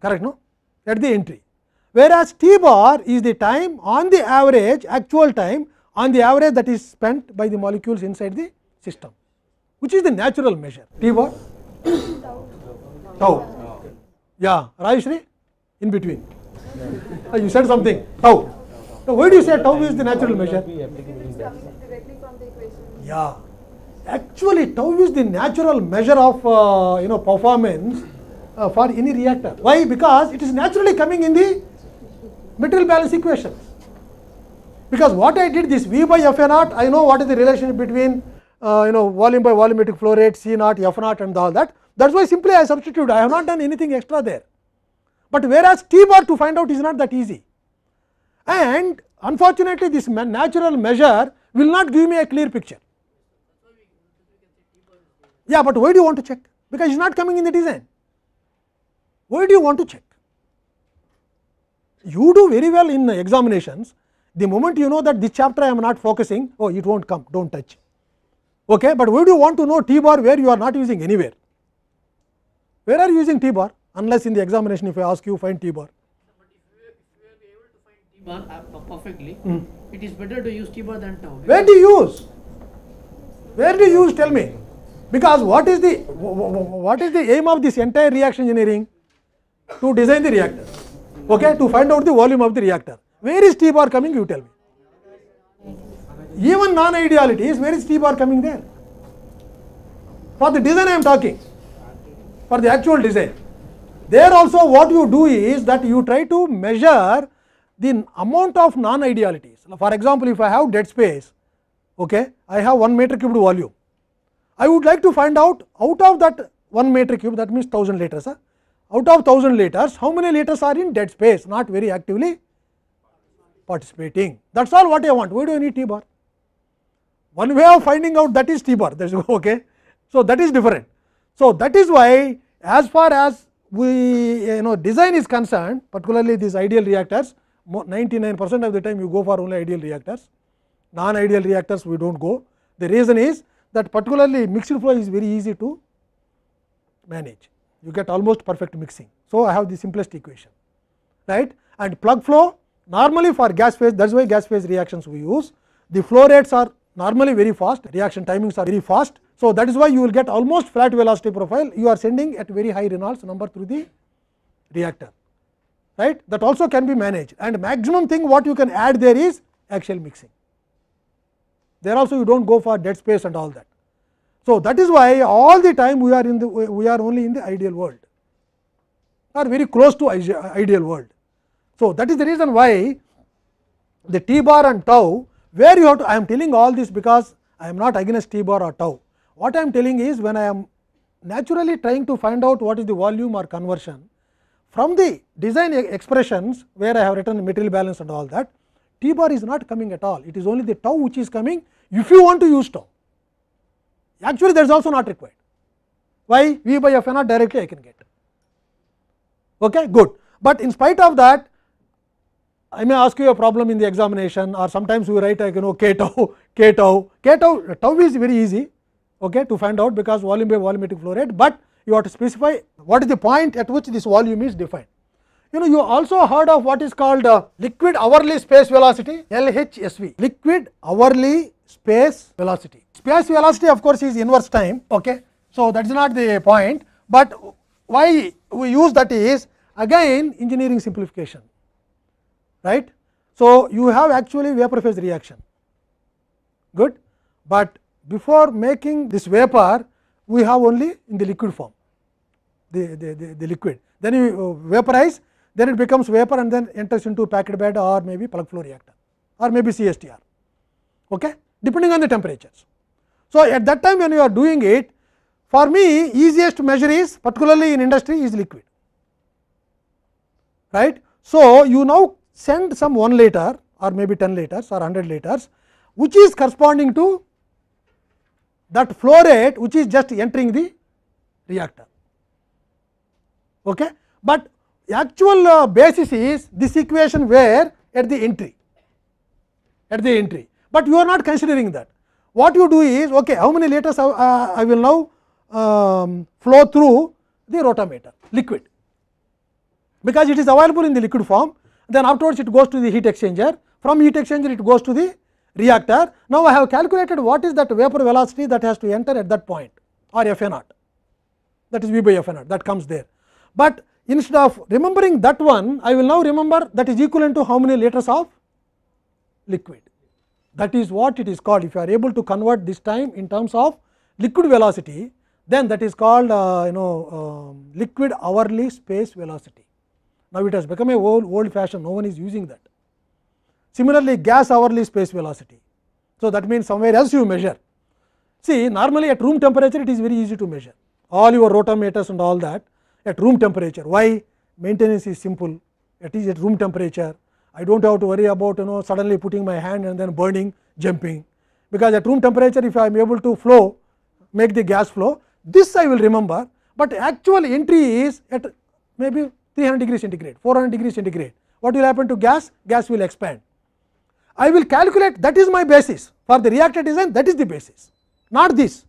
Speaker 1: correct? No, at the entry whereas T bar is the time on the average actual time on the average that is spent by the molecules inside the system, which is the natural measure. T bar? Tau. Yeah, Rajeshri? In between. Uh, you said something. Tau. So, why do you say tau is the natural measure? Yeah. Actually, tau is the natural measure of uh, you know performance uh, for any reactor. Why? Because it is naturally coming in the material balance equations. Because what I did this V by F naught, I know what is the relationship between uh, you know volume by volumetric flow rate, C naught, F naught and all that. That is why simply I substitute, I have not done anything extra there. But whereas T bar to find out is not that easy. And unfortunately, this natural measure will not give me a clear picture. Yeah, but why do you want to check? Because it is not coming in the design. Why do you want to check? you do very well in examinations, the moment you know that this chapter I am not focusing, oh it not come, do not touch. Okay, but why do you want to know T bar where you are not using anywhere? Where are you using T bar? Unless in the examination, if I ask you find T bar.
Speaker 7: T bar uh, perfectly, it is better to use T bar than tau.
Speaker 1: Where do you use? Where do you use? Tell me. Because what is the what is the aim of this entire reaction engineering? To design the reactor okay, to find out the volume of the reactor. Where is T bar coming you tell me. Even non-idealities where is T bar coming there? For the design I am talking, for the actual design. There also what you do is that you try to measure the amount of non-idealities. For example, if I have dead space, okay, I have 1 meter cubed volume. I would like to find out out of that 1 meter cube that means 1000 liters. uh, out of 1000 liters, how many liters are in dead space, not very actively participating. That is all what I want. Why do I need T bar? One way of finding out that is T bar, that is okay. So, that is different. So, that is why as far as we you know design is concerned, particularly these ideal reactors, 99 percent of the time you go for only ideal reactors, non ideal reactors we do not go. The reason is that particularly mixed flow is very easy to manage. You get almost perfect mixing. So, I have the simplest equation right? And plug flow normally for gas phase that is why gas phase reactions we use. The flow rates are normally very fast reaction timings are very fast. So, that is why you will get almost flat velocity profile. You are sending at very high Reynolds number through the reactor right? That also can be managed. And maximum thing what you can add there is axial mixing there also you do not go for dead space and all that. So, that is why all the time we are in the we are only in the ideal world. or very close to ideal world. So, that is the reason why the t bar and tau where you have to I am telling all this because I am not against t bar or tau. What I am telling is when I am naturally trying to find out what is the volume or conversion from the design expressions where I have written material balance and all that t bar is not coming at all. It is only the tau which is coming. If you want to use tau actually that is also not required. Why? V by f naught directly I can get. Okay good. But in spite of that I may ask you a problem in the examination or sometimes we write like you know k tau k tau. K tau tau is very easy okay to find out because volume by volumetric flow rate but you have to specify what is the point at which this volume is defined you know you also heard of what is called uh, liquid hourly space velocity LHSV liquid hourly space velocity. Space velocity of course is inverse time okay? So that is not the point. But why we use that is again engineering simplification right. So, you have actually vapor phase reaction. Good, but before making this vapor we have only in the liquid form the, the, the, the liquid. Then you uh, vaporize then it becomes vapor and then enters into packed bed or maybe plug flow reactor or maybe CSTR okay, depending on the temperatures. So, at that time when you are doing it for me easiest measure is particularly in industry is liquid right. So, you now send some 1 liter or maybe 10 liters or 100 liters which is corresponding to that flow rate which is just entering the reactor. Okay. But actual uh, basis is this equation where at the entry at the entry, but you are not considering that. What you do is okay, how many liters I, uh, I will now um, flow through the rotameter liquid because it is available in the liquid form then afterwards it goes to the heat exchanger from heat exchanger it goes to the reactor. Now, I have calculated what is that vapor velocity that has to enter at that point or f a naught that is v by f a naught that comes there. But instead of remembering that one I will now remember that is equivalent to how many liters of liquid that is what it is called if you are able to convert this time in terms of liquid velocity then that is called uh, you know uh, liquid hourly space velocity. Now, it has become a old, old fashion no one is using that. Similarly, gas hourly space velocity. So, that means somewhere else you measure. See normally at room temperature it is very easy to measure all your rotometers and all that at room temperature. Why? Maintenance is simple? It is at room temperature. I do not have to worry about you know suddenly putting my hand and then burning jumping. Because at room temperature if I am able to flow make the gas flow this I will remember, but actual entry is at maybe 300 degree centigrade 400 degree centigrade. What will happen to gas? Gas will expand. I will calculate that is my basis. For the reactor design that is the basis. Not this,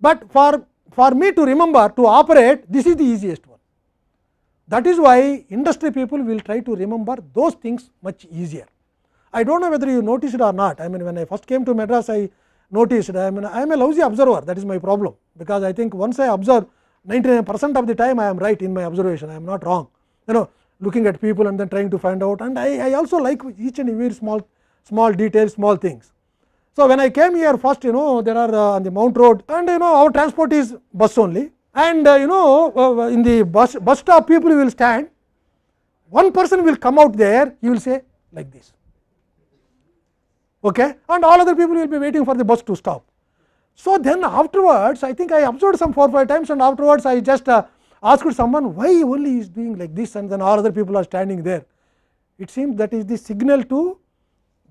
Speaker 1: but for for me to remember to operate this is the easiest one. That is why industry people will try to remember those things much easier. I do not know whether you noticed it or not. I mean when I first came to Madras I noticed. I mean I am a lousy observer. That is my problem. Because I think once I observe 99 percent of the time I am right in my observation. I am not wrong. You know looking at people and then trying to find out. And I, I also like each and every small small details small things. So, when I came here first you know there are uh, on the Mount Road and you know our transport is bus only and uh, you know uh, in the bus bus stop people will stand one person will come out there he will say like this okay and all other people will be waiting for the bus to stop. So, then afterwards I think I observed some 4 5 times and afterwards I just uh, asked someone why only he is doing like this and then all other people are standing there. It seems that is the signal to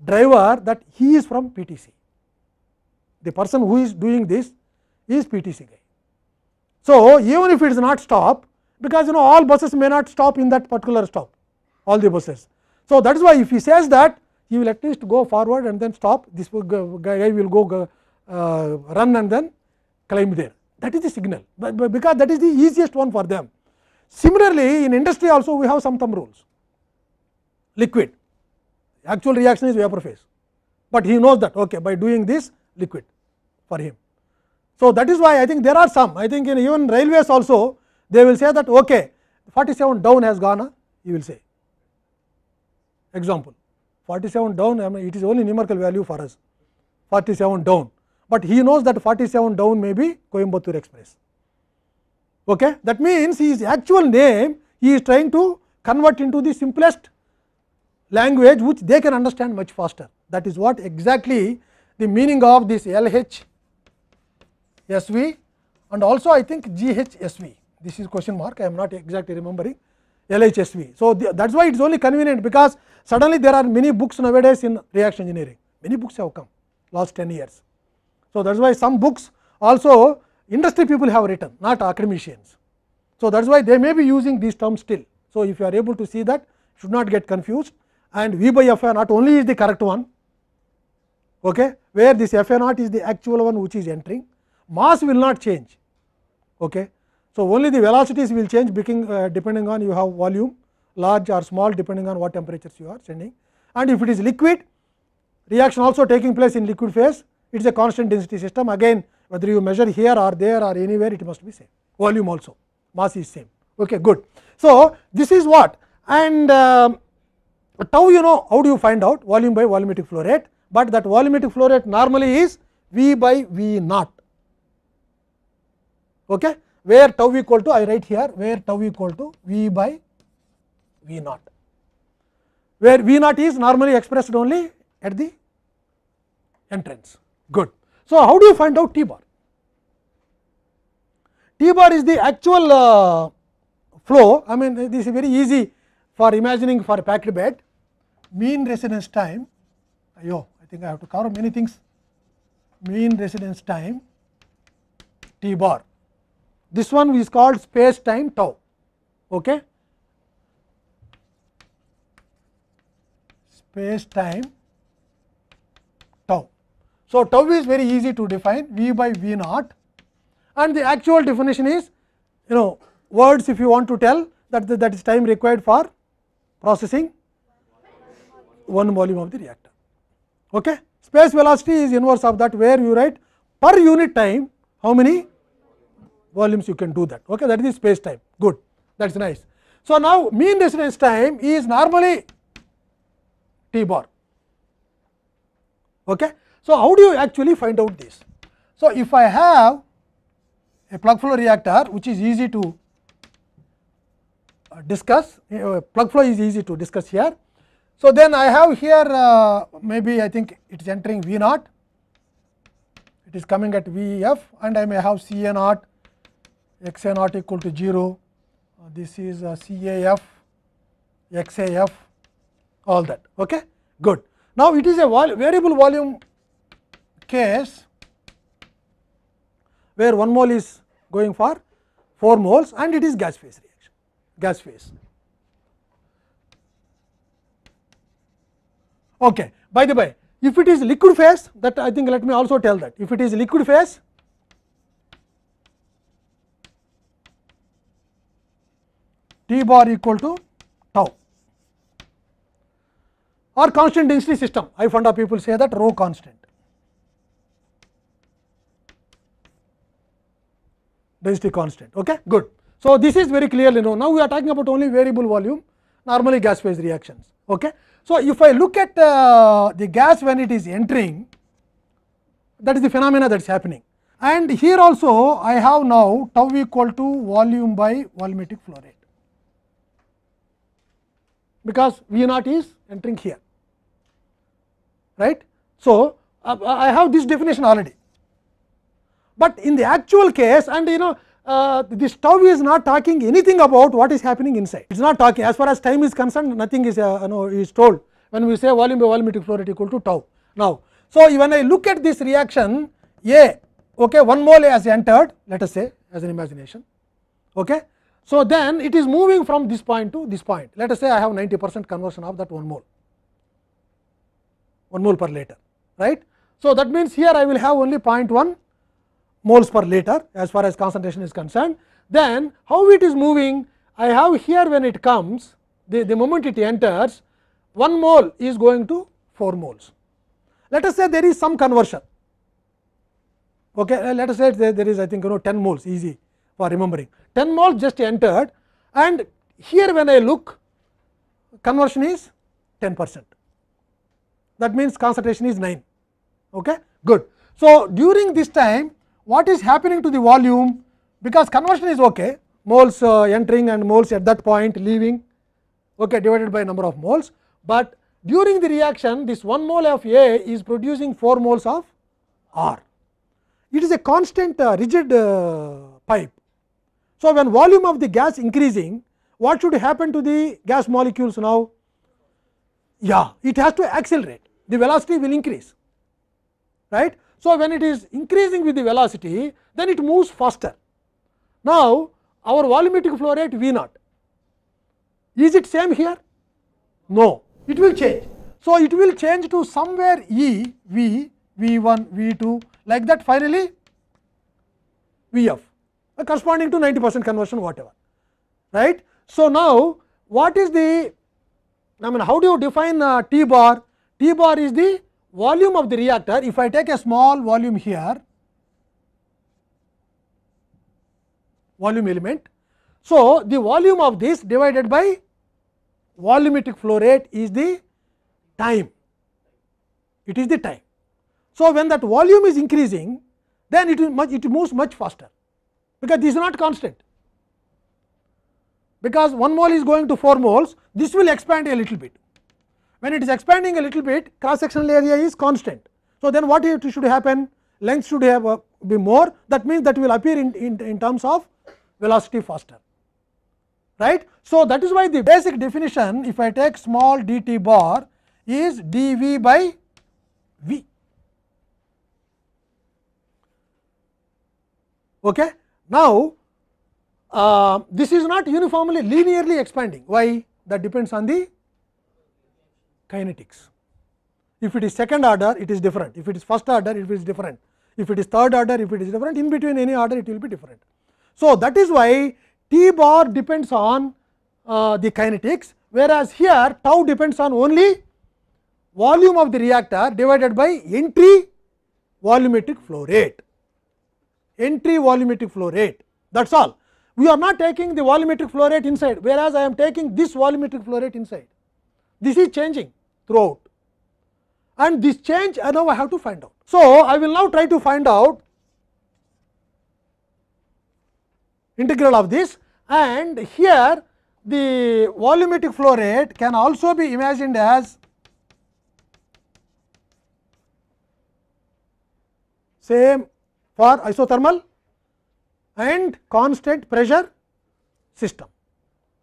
Speaker 1: driver that he is from PTC. The person who is doing this is PTC guy. So, even if it is not stop because you know all buses may not stop in that particular stop all the buses. So, that is why if he says that he will at least go forward and then stop this guy will go, go uh, run and then climb there that is the signal, but, but because that is the easiest one for them. Similarly, in industry also we have some thumb rules liquid actual reaction is vapor phase, but he knows that okay, by doing this liquid for him. So, that is why I think there are some I think in even railways also they will say that okay 47 down has gone he will say example 47 down I mean it is only numerical value for us 47 down, but he knows that 47 down may be Coimbatore Express. Okay? That means his actual name he is trying to convert into the simplest language which they can understand much faster. That is what exactly the meaning of this LH SV and also I think GHSV. This is question mark, I am not exactly remembering LHSV. So, that is why it is only convenient because suddenly there are many books nowadays in reaction engineering, many books have come last 10 years. So, that is why some books also industry people have written, not academicians. So, that is why they may be using these terms still. So, if you are able to see that should not get confused and V by F not only is the correct one, okay, where this F A naught is the actual one which is entering, mass will not change. Okay. So, only the velocities will change becoming, uh, depending on you have volume large or small depending on what temperatures you are sending and if it is liquid reaction also taking place in liquid phase it is a constant density system again whether you measure here or there or anywhere it must be same volume also mass is same okay good so this is what and uh, tau you know how do you find out volume by volumetric flow rate but that volumetric flow rate normally is v by v naught. Okay? Where tau equal to I write here where tau equal to V by V naught, where V naught is normally expressed only at the entrance. Good. So, how do you find out T bar? T bar is the actual uh, flow, I mean this is very easy for imagining for packed bed, mean residence time, ayo, I think I have to cover many things, mean residence time T bar this one is called space time tau. Okay. Space time tau. So, tau is very easy to define V by V naught and the actual definition is you know words if you want to tell that that is time required for processing one volume of the reactor. Okay. Space velocity is inverse of that where you write per unit time how many volumes you can do that. Okay? That is space time. Good. That is nice. So now mean residence time is normally t bar. Okay? So how do you actually find out this? So if i have a plug flow reactor which is easy to uh, discuss uh, plug flow is easy to discuss here so then i have here uh, maybe i think it is entering v naught it is coming at v f and i may have c a naught x a naught equal to 0, uh, this is uh, C A F, X A F, all that. Okay? Good. Now, it is a vol variable volume case where 1 mole is going for 4 moles and it is gas phase reaction, gas phase. Okay. By the way, if it is liquid phase that I think let me also tell that if it is liquid phase T bar equal to tau or constant density system. I found out people say that rho constant. Density constant. Okay, good. So, this is very clearly known. Now, we are talking about only variable volume, normally gas phase reactions. Okay. So, if I look at uh, the gas when it is entering, that is the phenomena that is happening. And here also I have now tau equal to volume by volumetric flow rate because V naught is entering here right. So, uh, I have this definition already, but in the actual case and you know uh, this tau is not talking anything about what is happening inside. It is not talking as far as time is concerned nothing is uh, you know is told when we say volume by volumetric flow rate equal to tau. Now, so when I look at this reaction A okay, 1 mole has entered let us say as an imagination. Okay. So, then it is moving from this point to this point let us say I have 90 percent conversion of that 1 mole 1 mole per liter right. So, that means here I will have only 0.1 moles per liter as far as concentration is concerned. Then how it is moving I have here when it comes the, the moment it enters 1 mole is going to 4 moles. Let us say there is some conversion. Okay, uh, let us say there, there is I think you know 10 moles easy for remembering. 10 moles just entered and here when I look conversion is 10 percent. That means concentration is 9 okay good. So during this time what is happening to the volume because conversion is okay moles uh, entering and moles at that point leaving okay, divided by number of moles, but during the reaction this 1 mole of A is producing 4 moles of R. It is a constant uh, rigid uh, pipe. So, when volume of the gas increasing what should happen to the gas molecules now? Yeah, it has to accelerate the velocity will increase right. So, when it is increasing with the velocity then it moves faster. Now, our volumetric flow rate V naught is it same here? No, it will change. So, it will change to somewhere E V V 1 V 2 like that finally V f uh, corresponding to 90 percent conversion whatever right. So, now what is the I mean how do you define uh, T bar? T bar is the volume of the reactor if I take a small volume here volume element. So, the volume of this divided by volumetric flow rate is the time, it is the time. So, when that volume is increasing then it, much, it moves much faster because this is not constant because 1 mole is going to 4 moles this will expand a little bit. When it is expanding a little bit cross sectional area is constant. So, then what should happen length should have uh, be more that means that will appear in, in, in terms of velocity faster right. So, that is why the basic definition if I take small d t bar is d v by v. Okay. Now, uh, this is not uniformly linearly expanding why that depends on the kinetics. If it is second order it is different, if it is first order it is different, if it is third order if it is different in between any order it will be different. So, that is why T bar depends on uh, the kinetics whereas here tau depends on only volume of the reactor divided by entry volumetric flow rate, entry volumetric flow rate that is all. We are not taking the volumetric flow rate inside whereas I am taking this volumetric flow rate inside. This is changing throughout and this change I now I have to find out. So, I will now try to find out integral of this and here the volumetric flow rate can also be imagined as same for isothermal and constant pressure system.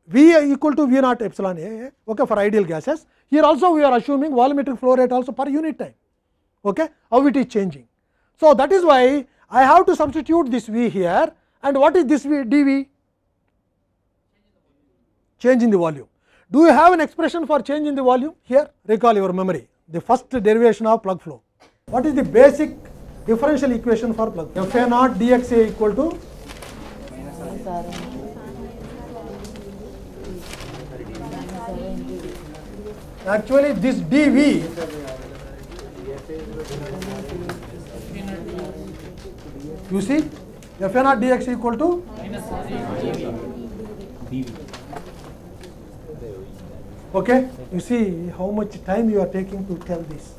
Speaker 1: V equal to V naught epsilon A okay, for ideal gases. Here also we are assuming volumetric flow rate also per unit time, okay, how it is changing. So, that is why I have to substitute this V here and what is this V dV? Change in the volume. Do you have an expression for change in the volume? Here recall your memory, the first derivation of plug flow. What is the basic differential equation for plug flow? F A naught dx A equal to
Speaker 3: minus R into minus R into
Speaker 1: actually this dV you see? F n naught dx equal to? Dv. okay you see how much time you are taking to tell this.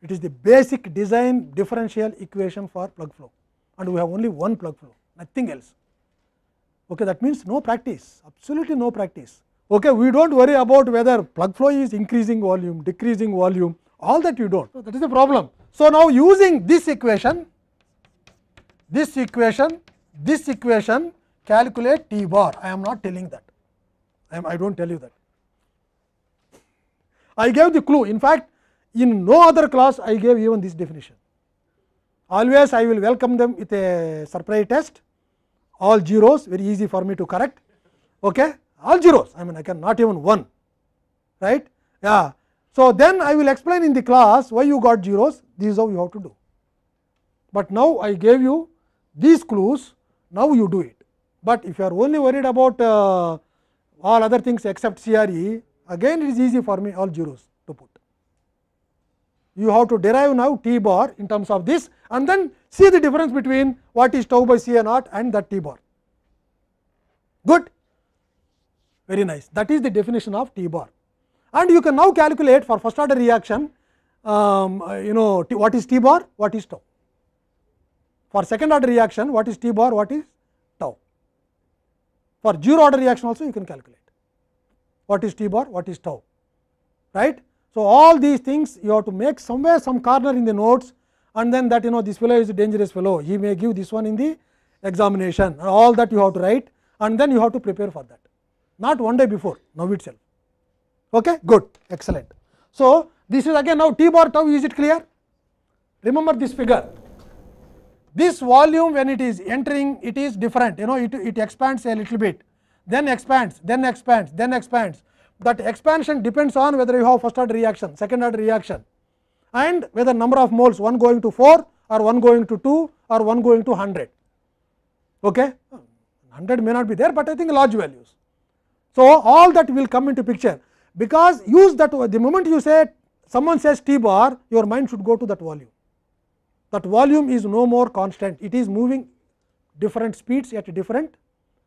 Speaker 1: It is the basic design differential equation for plug flow. And we have only one plug flow nothing else. Okay that means no practice absolutely no practice okay we don't worry about whether plug flow is increasing volume decreasing volume all that you don't so that is the problem so now using this equation this equation this equation calculate t bar i am not telling that i am i don't tell you that i gave the clue in fact in no other class i gave even this definition always i will welcome them with a surprise test all zeros very easy for me to correct okay all zeros i mean i can not even one right? Yeah. So then i will explain in the class why you got zeros. This is how you have to do. But now i gave you these clues. Now you do it. But if you are only worried about uh, all other things except CRE again it is easy for me all zeros to put. You have to derive now t bar in terms of this and then see the difference between what is tau by C A naught and that t bar. Good, very nice. That is the definition of t bar. And you can now calculate for first order reaction, um, uh, you know t, what is t bar, what is tau. For second order reaction, what is t bar, what is tau. For zero order reaction also you can calculate what is T bar, what is tau, right. So, all these things you have to make somewhere some corner in the notes and then that you know this fellow is a dangerous fellow, he may give this one in the examination and all that you have to write and then you have to prepare for that, not one day before, now itself. Okay, good, excellent. So, this is again now T bar tau, is it clear? Remember this figure, this volume when it is entering it is different you know it, it expands a little bit then expands then expands then expands that expansion depends on whether you have first order reaction second order reaction and whether number of moles one going to 4 or one going to 2 or one going to 100 okay 100 may not be there but i think large values so all that will come into picture because use that the moment you say someone says t bar your mind should go to that volume that volume is no more constant, it is moving different speeds at different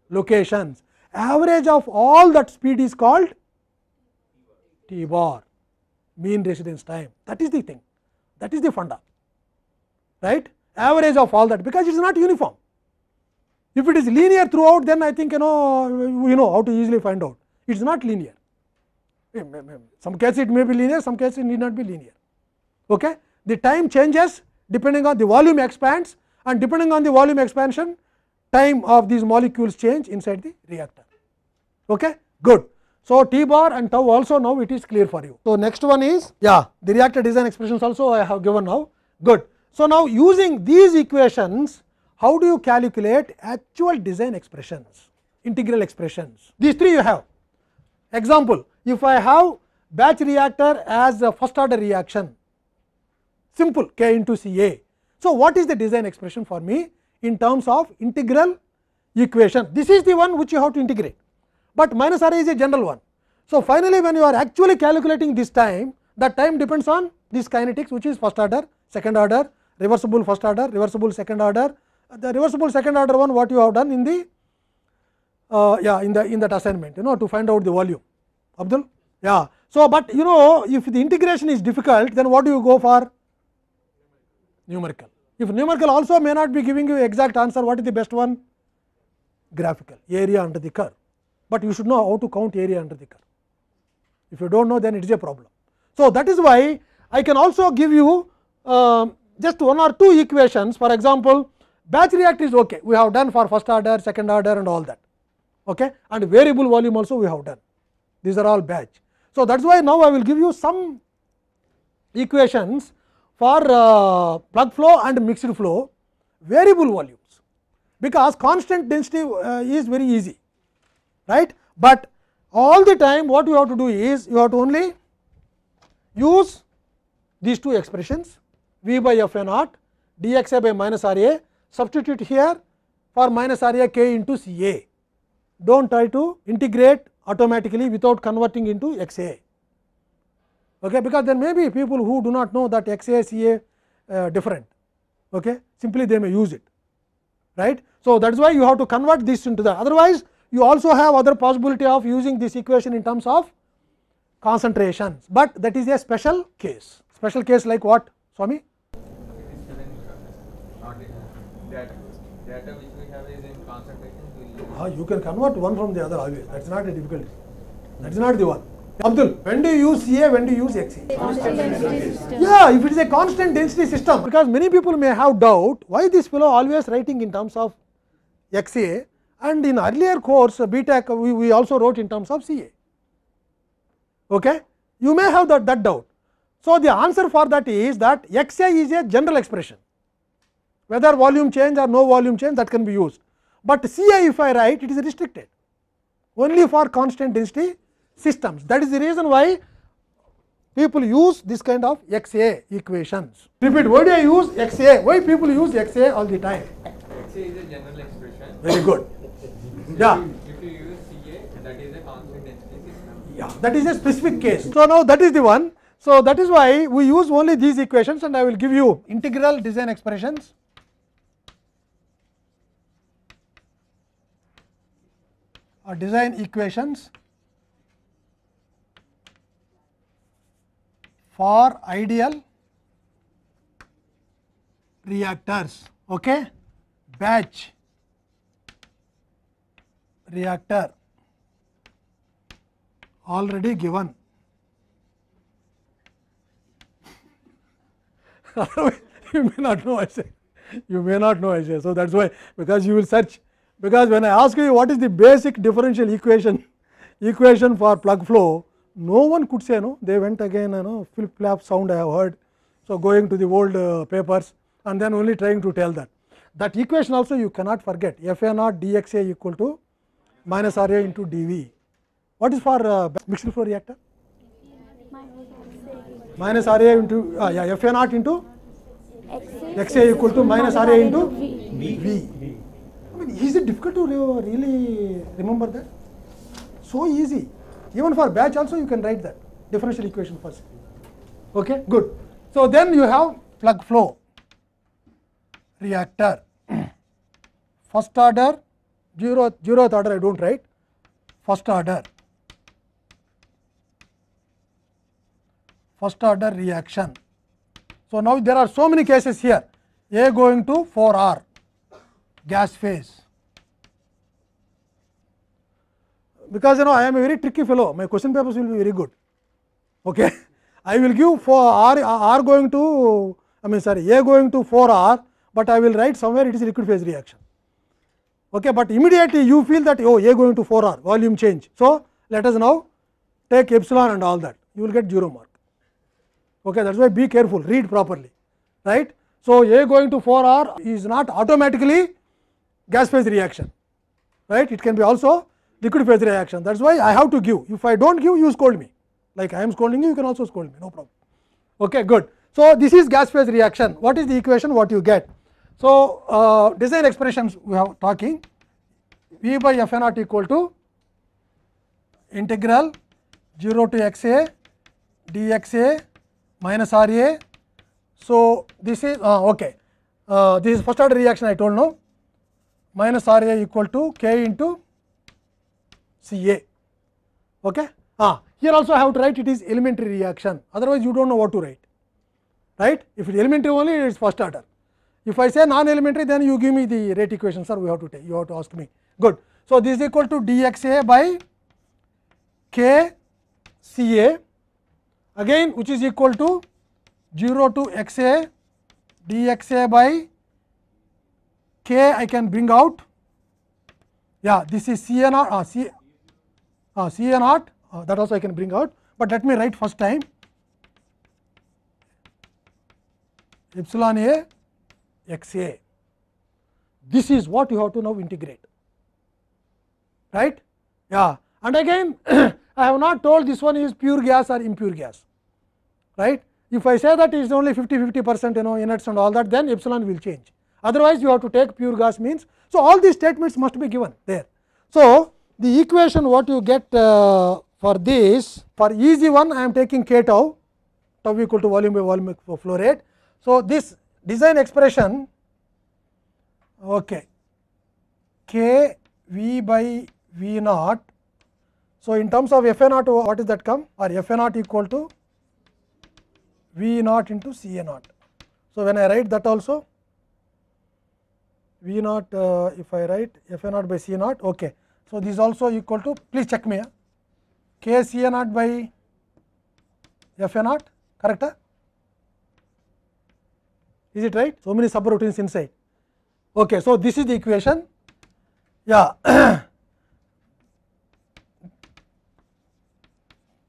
Speaker 1: locations. Average of all that speed is called T bar, mean residence time. That is the thing, that is the funda, right? Average of all that because it is not uniform. If it is linear throughout, then I think you know you know how to easily find out. It is not linear. Some cases it may be linear, some cases it need not be linear. Okay? The time changes depending on the volume expands and depending on the volume expansion time of these molecules change inside the reactor. Okay? Good. So, T bar and tau also now it is clear for you. So, next one is yeah the reactor design expressions also I have given now good. So, now using these equations how do you calculate actual design expressions integral expressions these three you have. Example if I have batch reactor as a first order reaction simple k into C A. So, what is the design expression for me in terms of integral equation? This is the one which you have to integrate, but minus R is a general one. So, finally, when you are actually calculating this time, that time depends on this kinetics which is first order, second order, reversible first order, reversible second order. The reversible second order one what you have done in the uh, yeah in the in that assignment you know to find out the volume Abdul yeah. So, but you know if the integration is difficult then what do you go for numerical. If numerical also may not be giving you exact answer, what is the best one? Graphical, area under the curve, but you should know how to count area under the curve. If you dont know, then it is a problem. So, that is why I can also give you uh, just one or two equations. For example, batch reactor is okay, we have done for first order, second order and all that, okay? and variable volume also we have done. These are all batch. So, that is why now I will give you some equations for uh, plug flow and mixed flow variable volumes, because constant density uh, is very easy right, but all the time what you have to do is you have to only use these two expressions V by F A naught dx by minus R A substitute here for minus R A k into C A. Do not try to integrate automatically without converting into X A okay, because there may be people who do not know that X A C A uh, different okay, simply they may use it right. So, that is why you have to convert this into the otherwise you also have other possibility of using this equation in terms of concentrations, but that is a special case special case like what Swami
Speaker 8: data, data which we have is in
Speaker 1: Ah, you can convert one from the other always that is not a difficulty that is not the one. Abdul when do you use CA when do you use XA?
Speaker 4: Constant density system.
Speaker 1: Yeah, if it is a constant density system, because many people may have doubt why this fellow always writing in terms of XA and in earlier course BTEC we, we also wrote in terms of CA. Okay? You may have that, that doubt. So, the answer for that is that XA is a general expression, whether volume change or no volume change that can be used, but CA if I write it is restricted only for constant density systems. That is the reason why people use this kind of XA equations. Repeat, why do I use XA? Why people use XA all the time?
Speaker 8: XA is a general expression.
Speaker 1: Very good. Yeah,
Speaker 8: If you use CA, that is a constant density system.
Speaker 1: yeah, that is a specific case. So now that is the one. So that is why we use only these equations, and I will give you integral design expressions. Or design equations for ideal reactors okay batch reactor already given you may not know I say you may not know I say. So, thats why because you will search because when I ask you what is the basic differential equation equation for plug flow no one could say no they went again you know flip flap sound I have heard. So, going to the old uh, papers and then only trying to tell that that equation also you cannot forget f a naught dxa equal to minus r a into dv. What is for uh, mixed flow reactor? minus R A into uh, yeah, F A naught into X A equal to minus R A into
Speaker 4: V.
Speaker 1: V. I mean, is it difficult to re- really remember that? So easy. Even for batch also you can write that differential equation first. Okay, good. So then you have plug flow reactor. First order, zero zeroth order I don't write. First order. first order reaction. So, now there are so many cases here A going to 4 R gas phase because you know I am a very tricky fellow my question papers will be very good. Okay. I will give for R, R going to I mean sorry A going to 4 R, but I will write somewhere it is liquid phase reaction. Okay, but immediately you feel that oh A going to 4 R volume change. So, let us now take epsilon and all that you will get 0 mark. Okay, that is why be careful, read properly, right. So, A going to 4 R is not automatically gas phase reaction, right. It can be also liquid phase reaction. That is why I have to give. If I do not give, you scold me. Like I am scolding you, you can also scold me, no problem. Okay, good. So, this is gas phase reaction. What is the equation? What you get? So, uh, design expressions we are talking V by F naught equal to integral 0 to x a dx a minus R a. So, this is uh, okay. Uh, this is first order reaction I told now minus R a equal to k into C a. Okay. Ah, here also I have to write it is elementary reaction otherwise you do not know what to write right. If it elementary only it is first order. If I say non elementary then you give me the rate equation sir we have to take you have to ask me good. So, this is equal to dx a by k C a again which is equal to 0 to x a dx a by k I can bring out. Yeah this is C a naught uh, C, uh, naught uh, that also I can bring out, but let me write first time. Epsilon a x a. This is what you have to now integrate. Right? Yeah. And again I have not told this one is pure gas or impure gas. Right. If I say that it is only 50 50 percent you know inerts and all that then epsilon will change otherwise you have to take pure gas means. So, all these statements must be given there. So, the equation what you get uh, for this for easy one I am taking k tau tau equal to volume by volume flow rate. So, this design expression okay, k v by v naught. So, in terms of f a naught what is that come or f a naught equal to v naught into c a naught. So, when I write that also v naught uh, if I write f a naught by c naught okay. So, this is also equal to please check me k c a naught by f a naught correct is it right? So many subroutines inside. Okay so this is the equation. Yeah.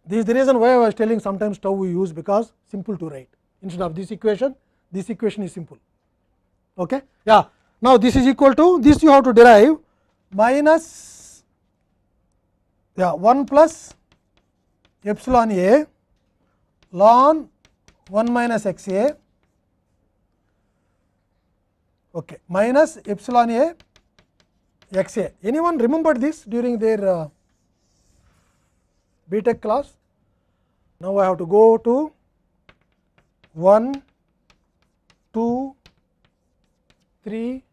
Speaker 1: This is the reason why I was telling sometimes tau we use because simple to write. Instead of this equation this equation is simple. Okay? Yeah now this is equal to this you have to derive minus yeah 1 plus epsilon a ln 1 minus x a. Okay minus epsilon a x a. Anyone remembered this during their uh, btech class? Now i have to go to 1 2 3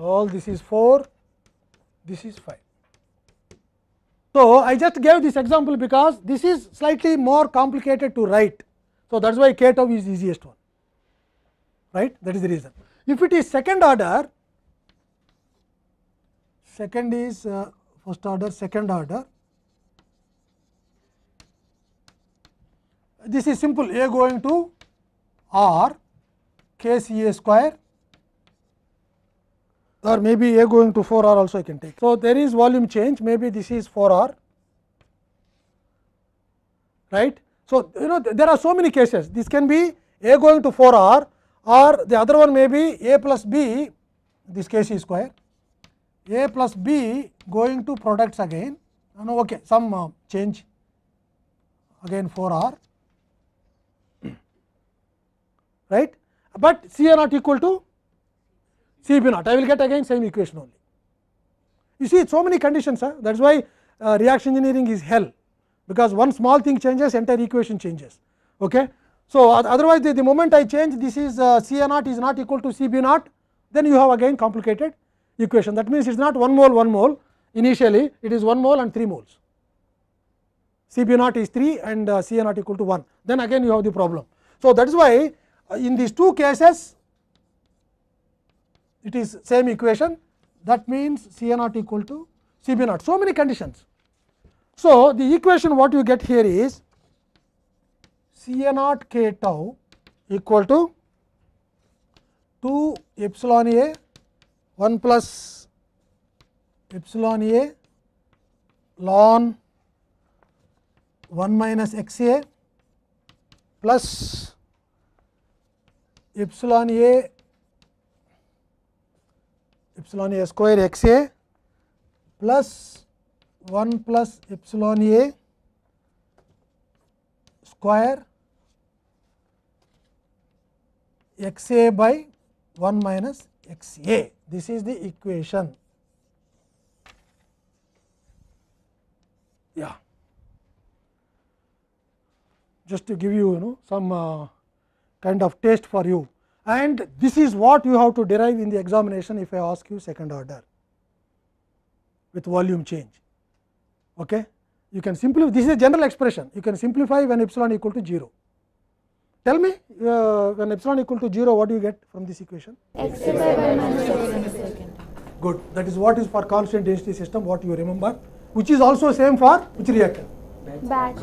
Speaker 1: all this is 4 this is 5 so i just gave this example because this is slightly more complicated to write so that's why k tau is easiest one right that is the reason if it is second order second is uh, first order, second order. This is simple A going to R K C A square or maybe A going to 4 R also I can take. So, there is volume change maybe this is 4 R right. So, you know there are so many cases this can be A going to 4 R or the other one may be A plus B this case is square A plus B going to products again uh, no, okay some uh, change again 4 R right but C A not equal to C B naught I will get again same equation only. You see so many conditions huh? that is why uh, reaction engineering is hell because one small thing changes entire equation changes. Okay. So, otherwise the, the moment I change this is uh, C A naught is not equal to C B naught then you have again complicated equation that means it is not 1 mole 1 mole initially it is 1 mole and 3 moles. C B naught is 3 and uh, C A naught equal to 1 then again you have the problem. So, that is why uh, in these two cases it is same equation that means C A naught equal to C B naught so many conditions. So, the equation what you get here is C A naught k tau equal to 2 epsilon A 1 plus epsilon A ln 1 minus x A plus epsilon A epsilon A square x A plus 1 plus epsilon A square x A by 1 minus x A. This is the equation. Yeah. Just to give you, you know, some uh, kind of taste for you. And this is what you have to derive in the examination if I ask you second order with volume change. Okay? You can simplify, this is a general expression, you can simplify when epsilon equal to 0. Tell me uh, when epsilon equal to 0 what do you get from this equation?
Speaker 4: x A by 1 minus x.
Speaker 1: Good. That is what is for constant density system what you remember which is also same for which reactor?
Speaker 4: Batch.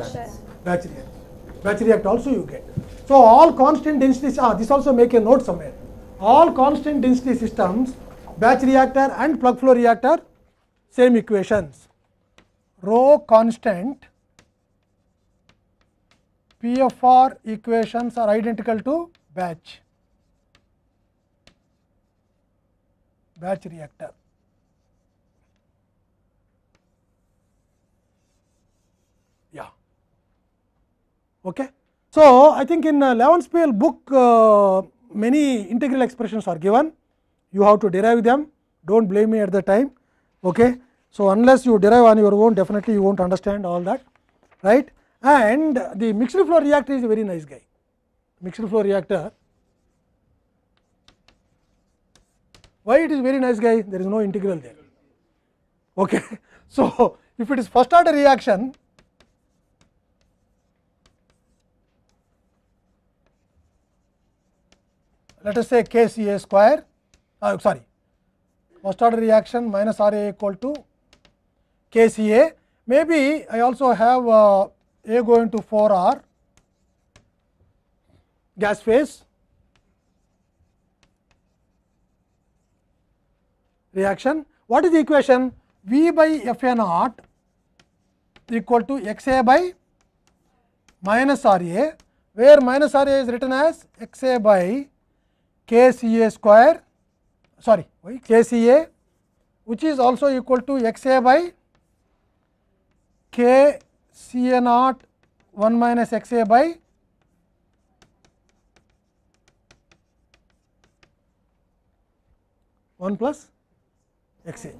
Speaker 1: Batch reactor. Batch reactor also you get. So, all constant density ah, this also make a note somewhere. All constant density systems batch reactor and plug flow reactor same equations. Rho constant PFR equations are identical to batch batch reactor. Yeah. Okay. So, I think in uh, Levenspiel book uh, many integral expressions are given, you have to derive them, do not blame me at the time. Okay. So, unless you derive on your own definitely you will not understand all that right and the mixed flow reactor is a very nice guy, mixed flow reactor. Why it is very nice guy? There is no integral there. Okay. So, if it is first order reaction, let us say K C A square, uh, sorry, first order reaction minus R A equal to K C A. Maybe I also have uh, A going to 4 R gas phase reaction. What is the equation? V by F A naught equal to x A by minus R A, where minus R A is written as x A by k C A square, sorry, k C A, which is also equal to x A by k C A naught 1 minus x A by one plus x A,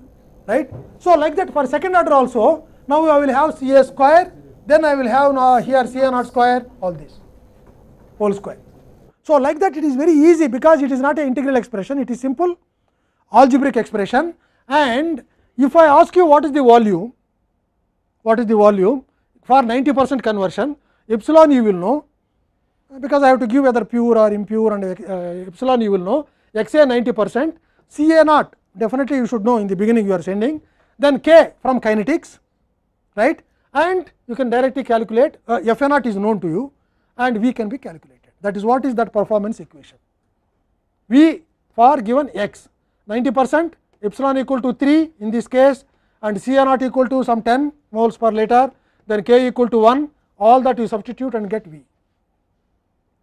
Speaker 1: right. So, like that for second order also, now I will have C A square, then I will have now here C A naught square, all this whole square. So, like that it is very easy because it is not an integral expression, it is simple algebraic expression. And if I ask you what is the volume, what is the volume for 90 percent conversion, epsilon you will know. Because I have to give whether pure or impure and uh, epsilon you will know, x A 90 percent, C A naught definitely you should know in the beginning you are sending. Then k from kinetics right? And you can directly calculate uh, f a naught is known to you and v can be calculated that is what is that performance equation. V for given x 90 percent epsilon equal to 3 in this case and C A naught equal to some 10 moles per liter then k equal to 1 all that you substitute and get V.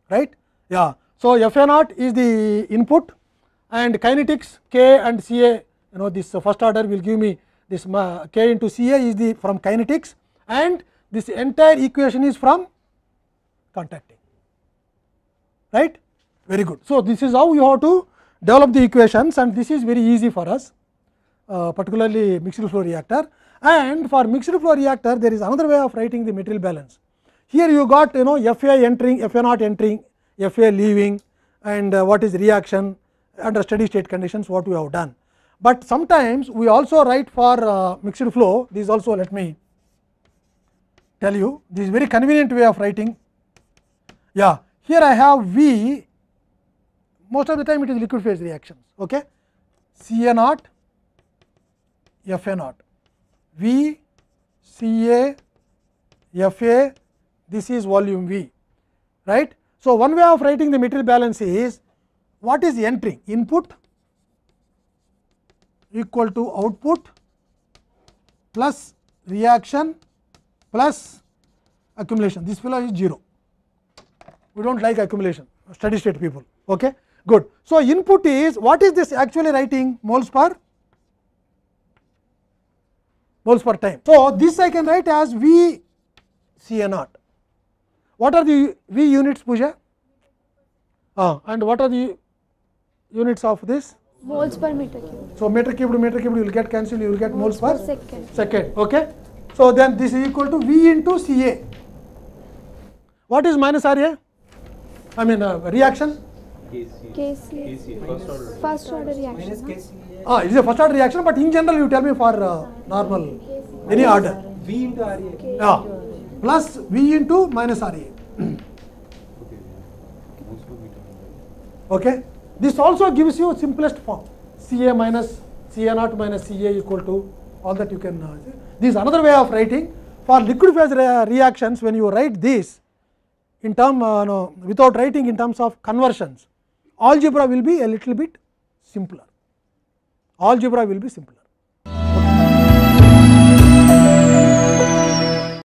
Speaker 1: Right? Yeah. So, F A naught is the input and kinetics k and C A you know this first order will give me this k into C A is the from kinetics and this entire equation is from contacting right very good. So, this is how you have to develop the equations and this is very easy for us uh, particularly mixed flow reactor and for mixed flow reactor there is another way of writing the material balance. Here you got you know F A entering, F A not entering, F A leaving and uh, what is reaction under steady state conditions what we have done. But sometimes we also write for uh, mixed flow this also let me tell you this is very convenient way of writing. Yeah, here I have V most of the time it is liquid phase reactions okay? C A naught F A naught. V C A F A this is volume V right. So, one way of writing the material balance is what is entering? Input equal to output plus reaction plus accumulation. This fellow is 0 we do not like accumulation. Steady state people. Okay? Good. So input is what is this actually writing? Moles per? Moles per time. So this i can write as v c a naught what are the v units puja uh, and what are the units of this?
Speaker 4: Moles per meter cube.
Speaker 1: So meter cubed meter cube you will get cancelled you will get moles per
Speaker 4: second.
Speaker 1: second. Okay? So then this is equal to v into ca what is minus ra i mean uh, reaction?
Speaker 4: KC first order First order reaction
Speaker 1: ah it is a first order reaction but in general you tell me for uh, normal. Any order.
Speaker 5: V into RA.
Speaker 1: yeah. Plus v into minus ra okay. This also gives you simplest form. Ca minus ca naught minus ca equal to all that you can uh, this is another way of writing. For liquid phase rea- reactions when you write this in term uh, no, without writing in terms of conversions algebra will be a little bit simpler algebra will be simpler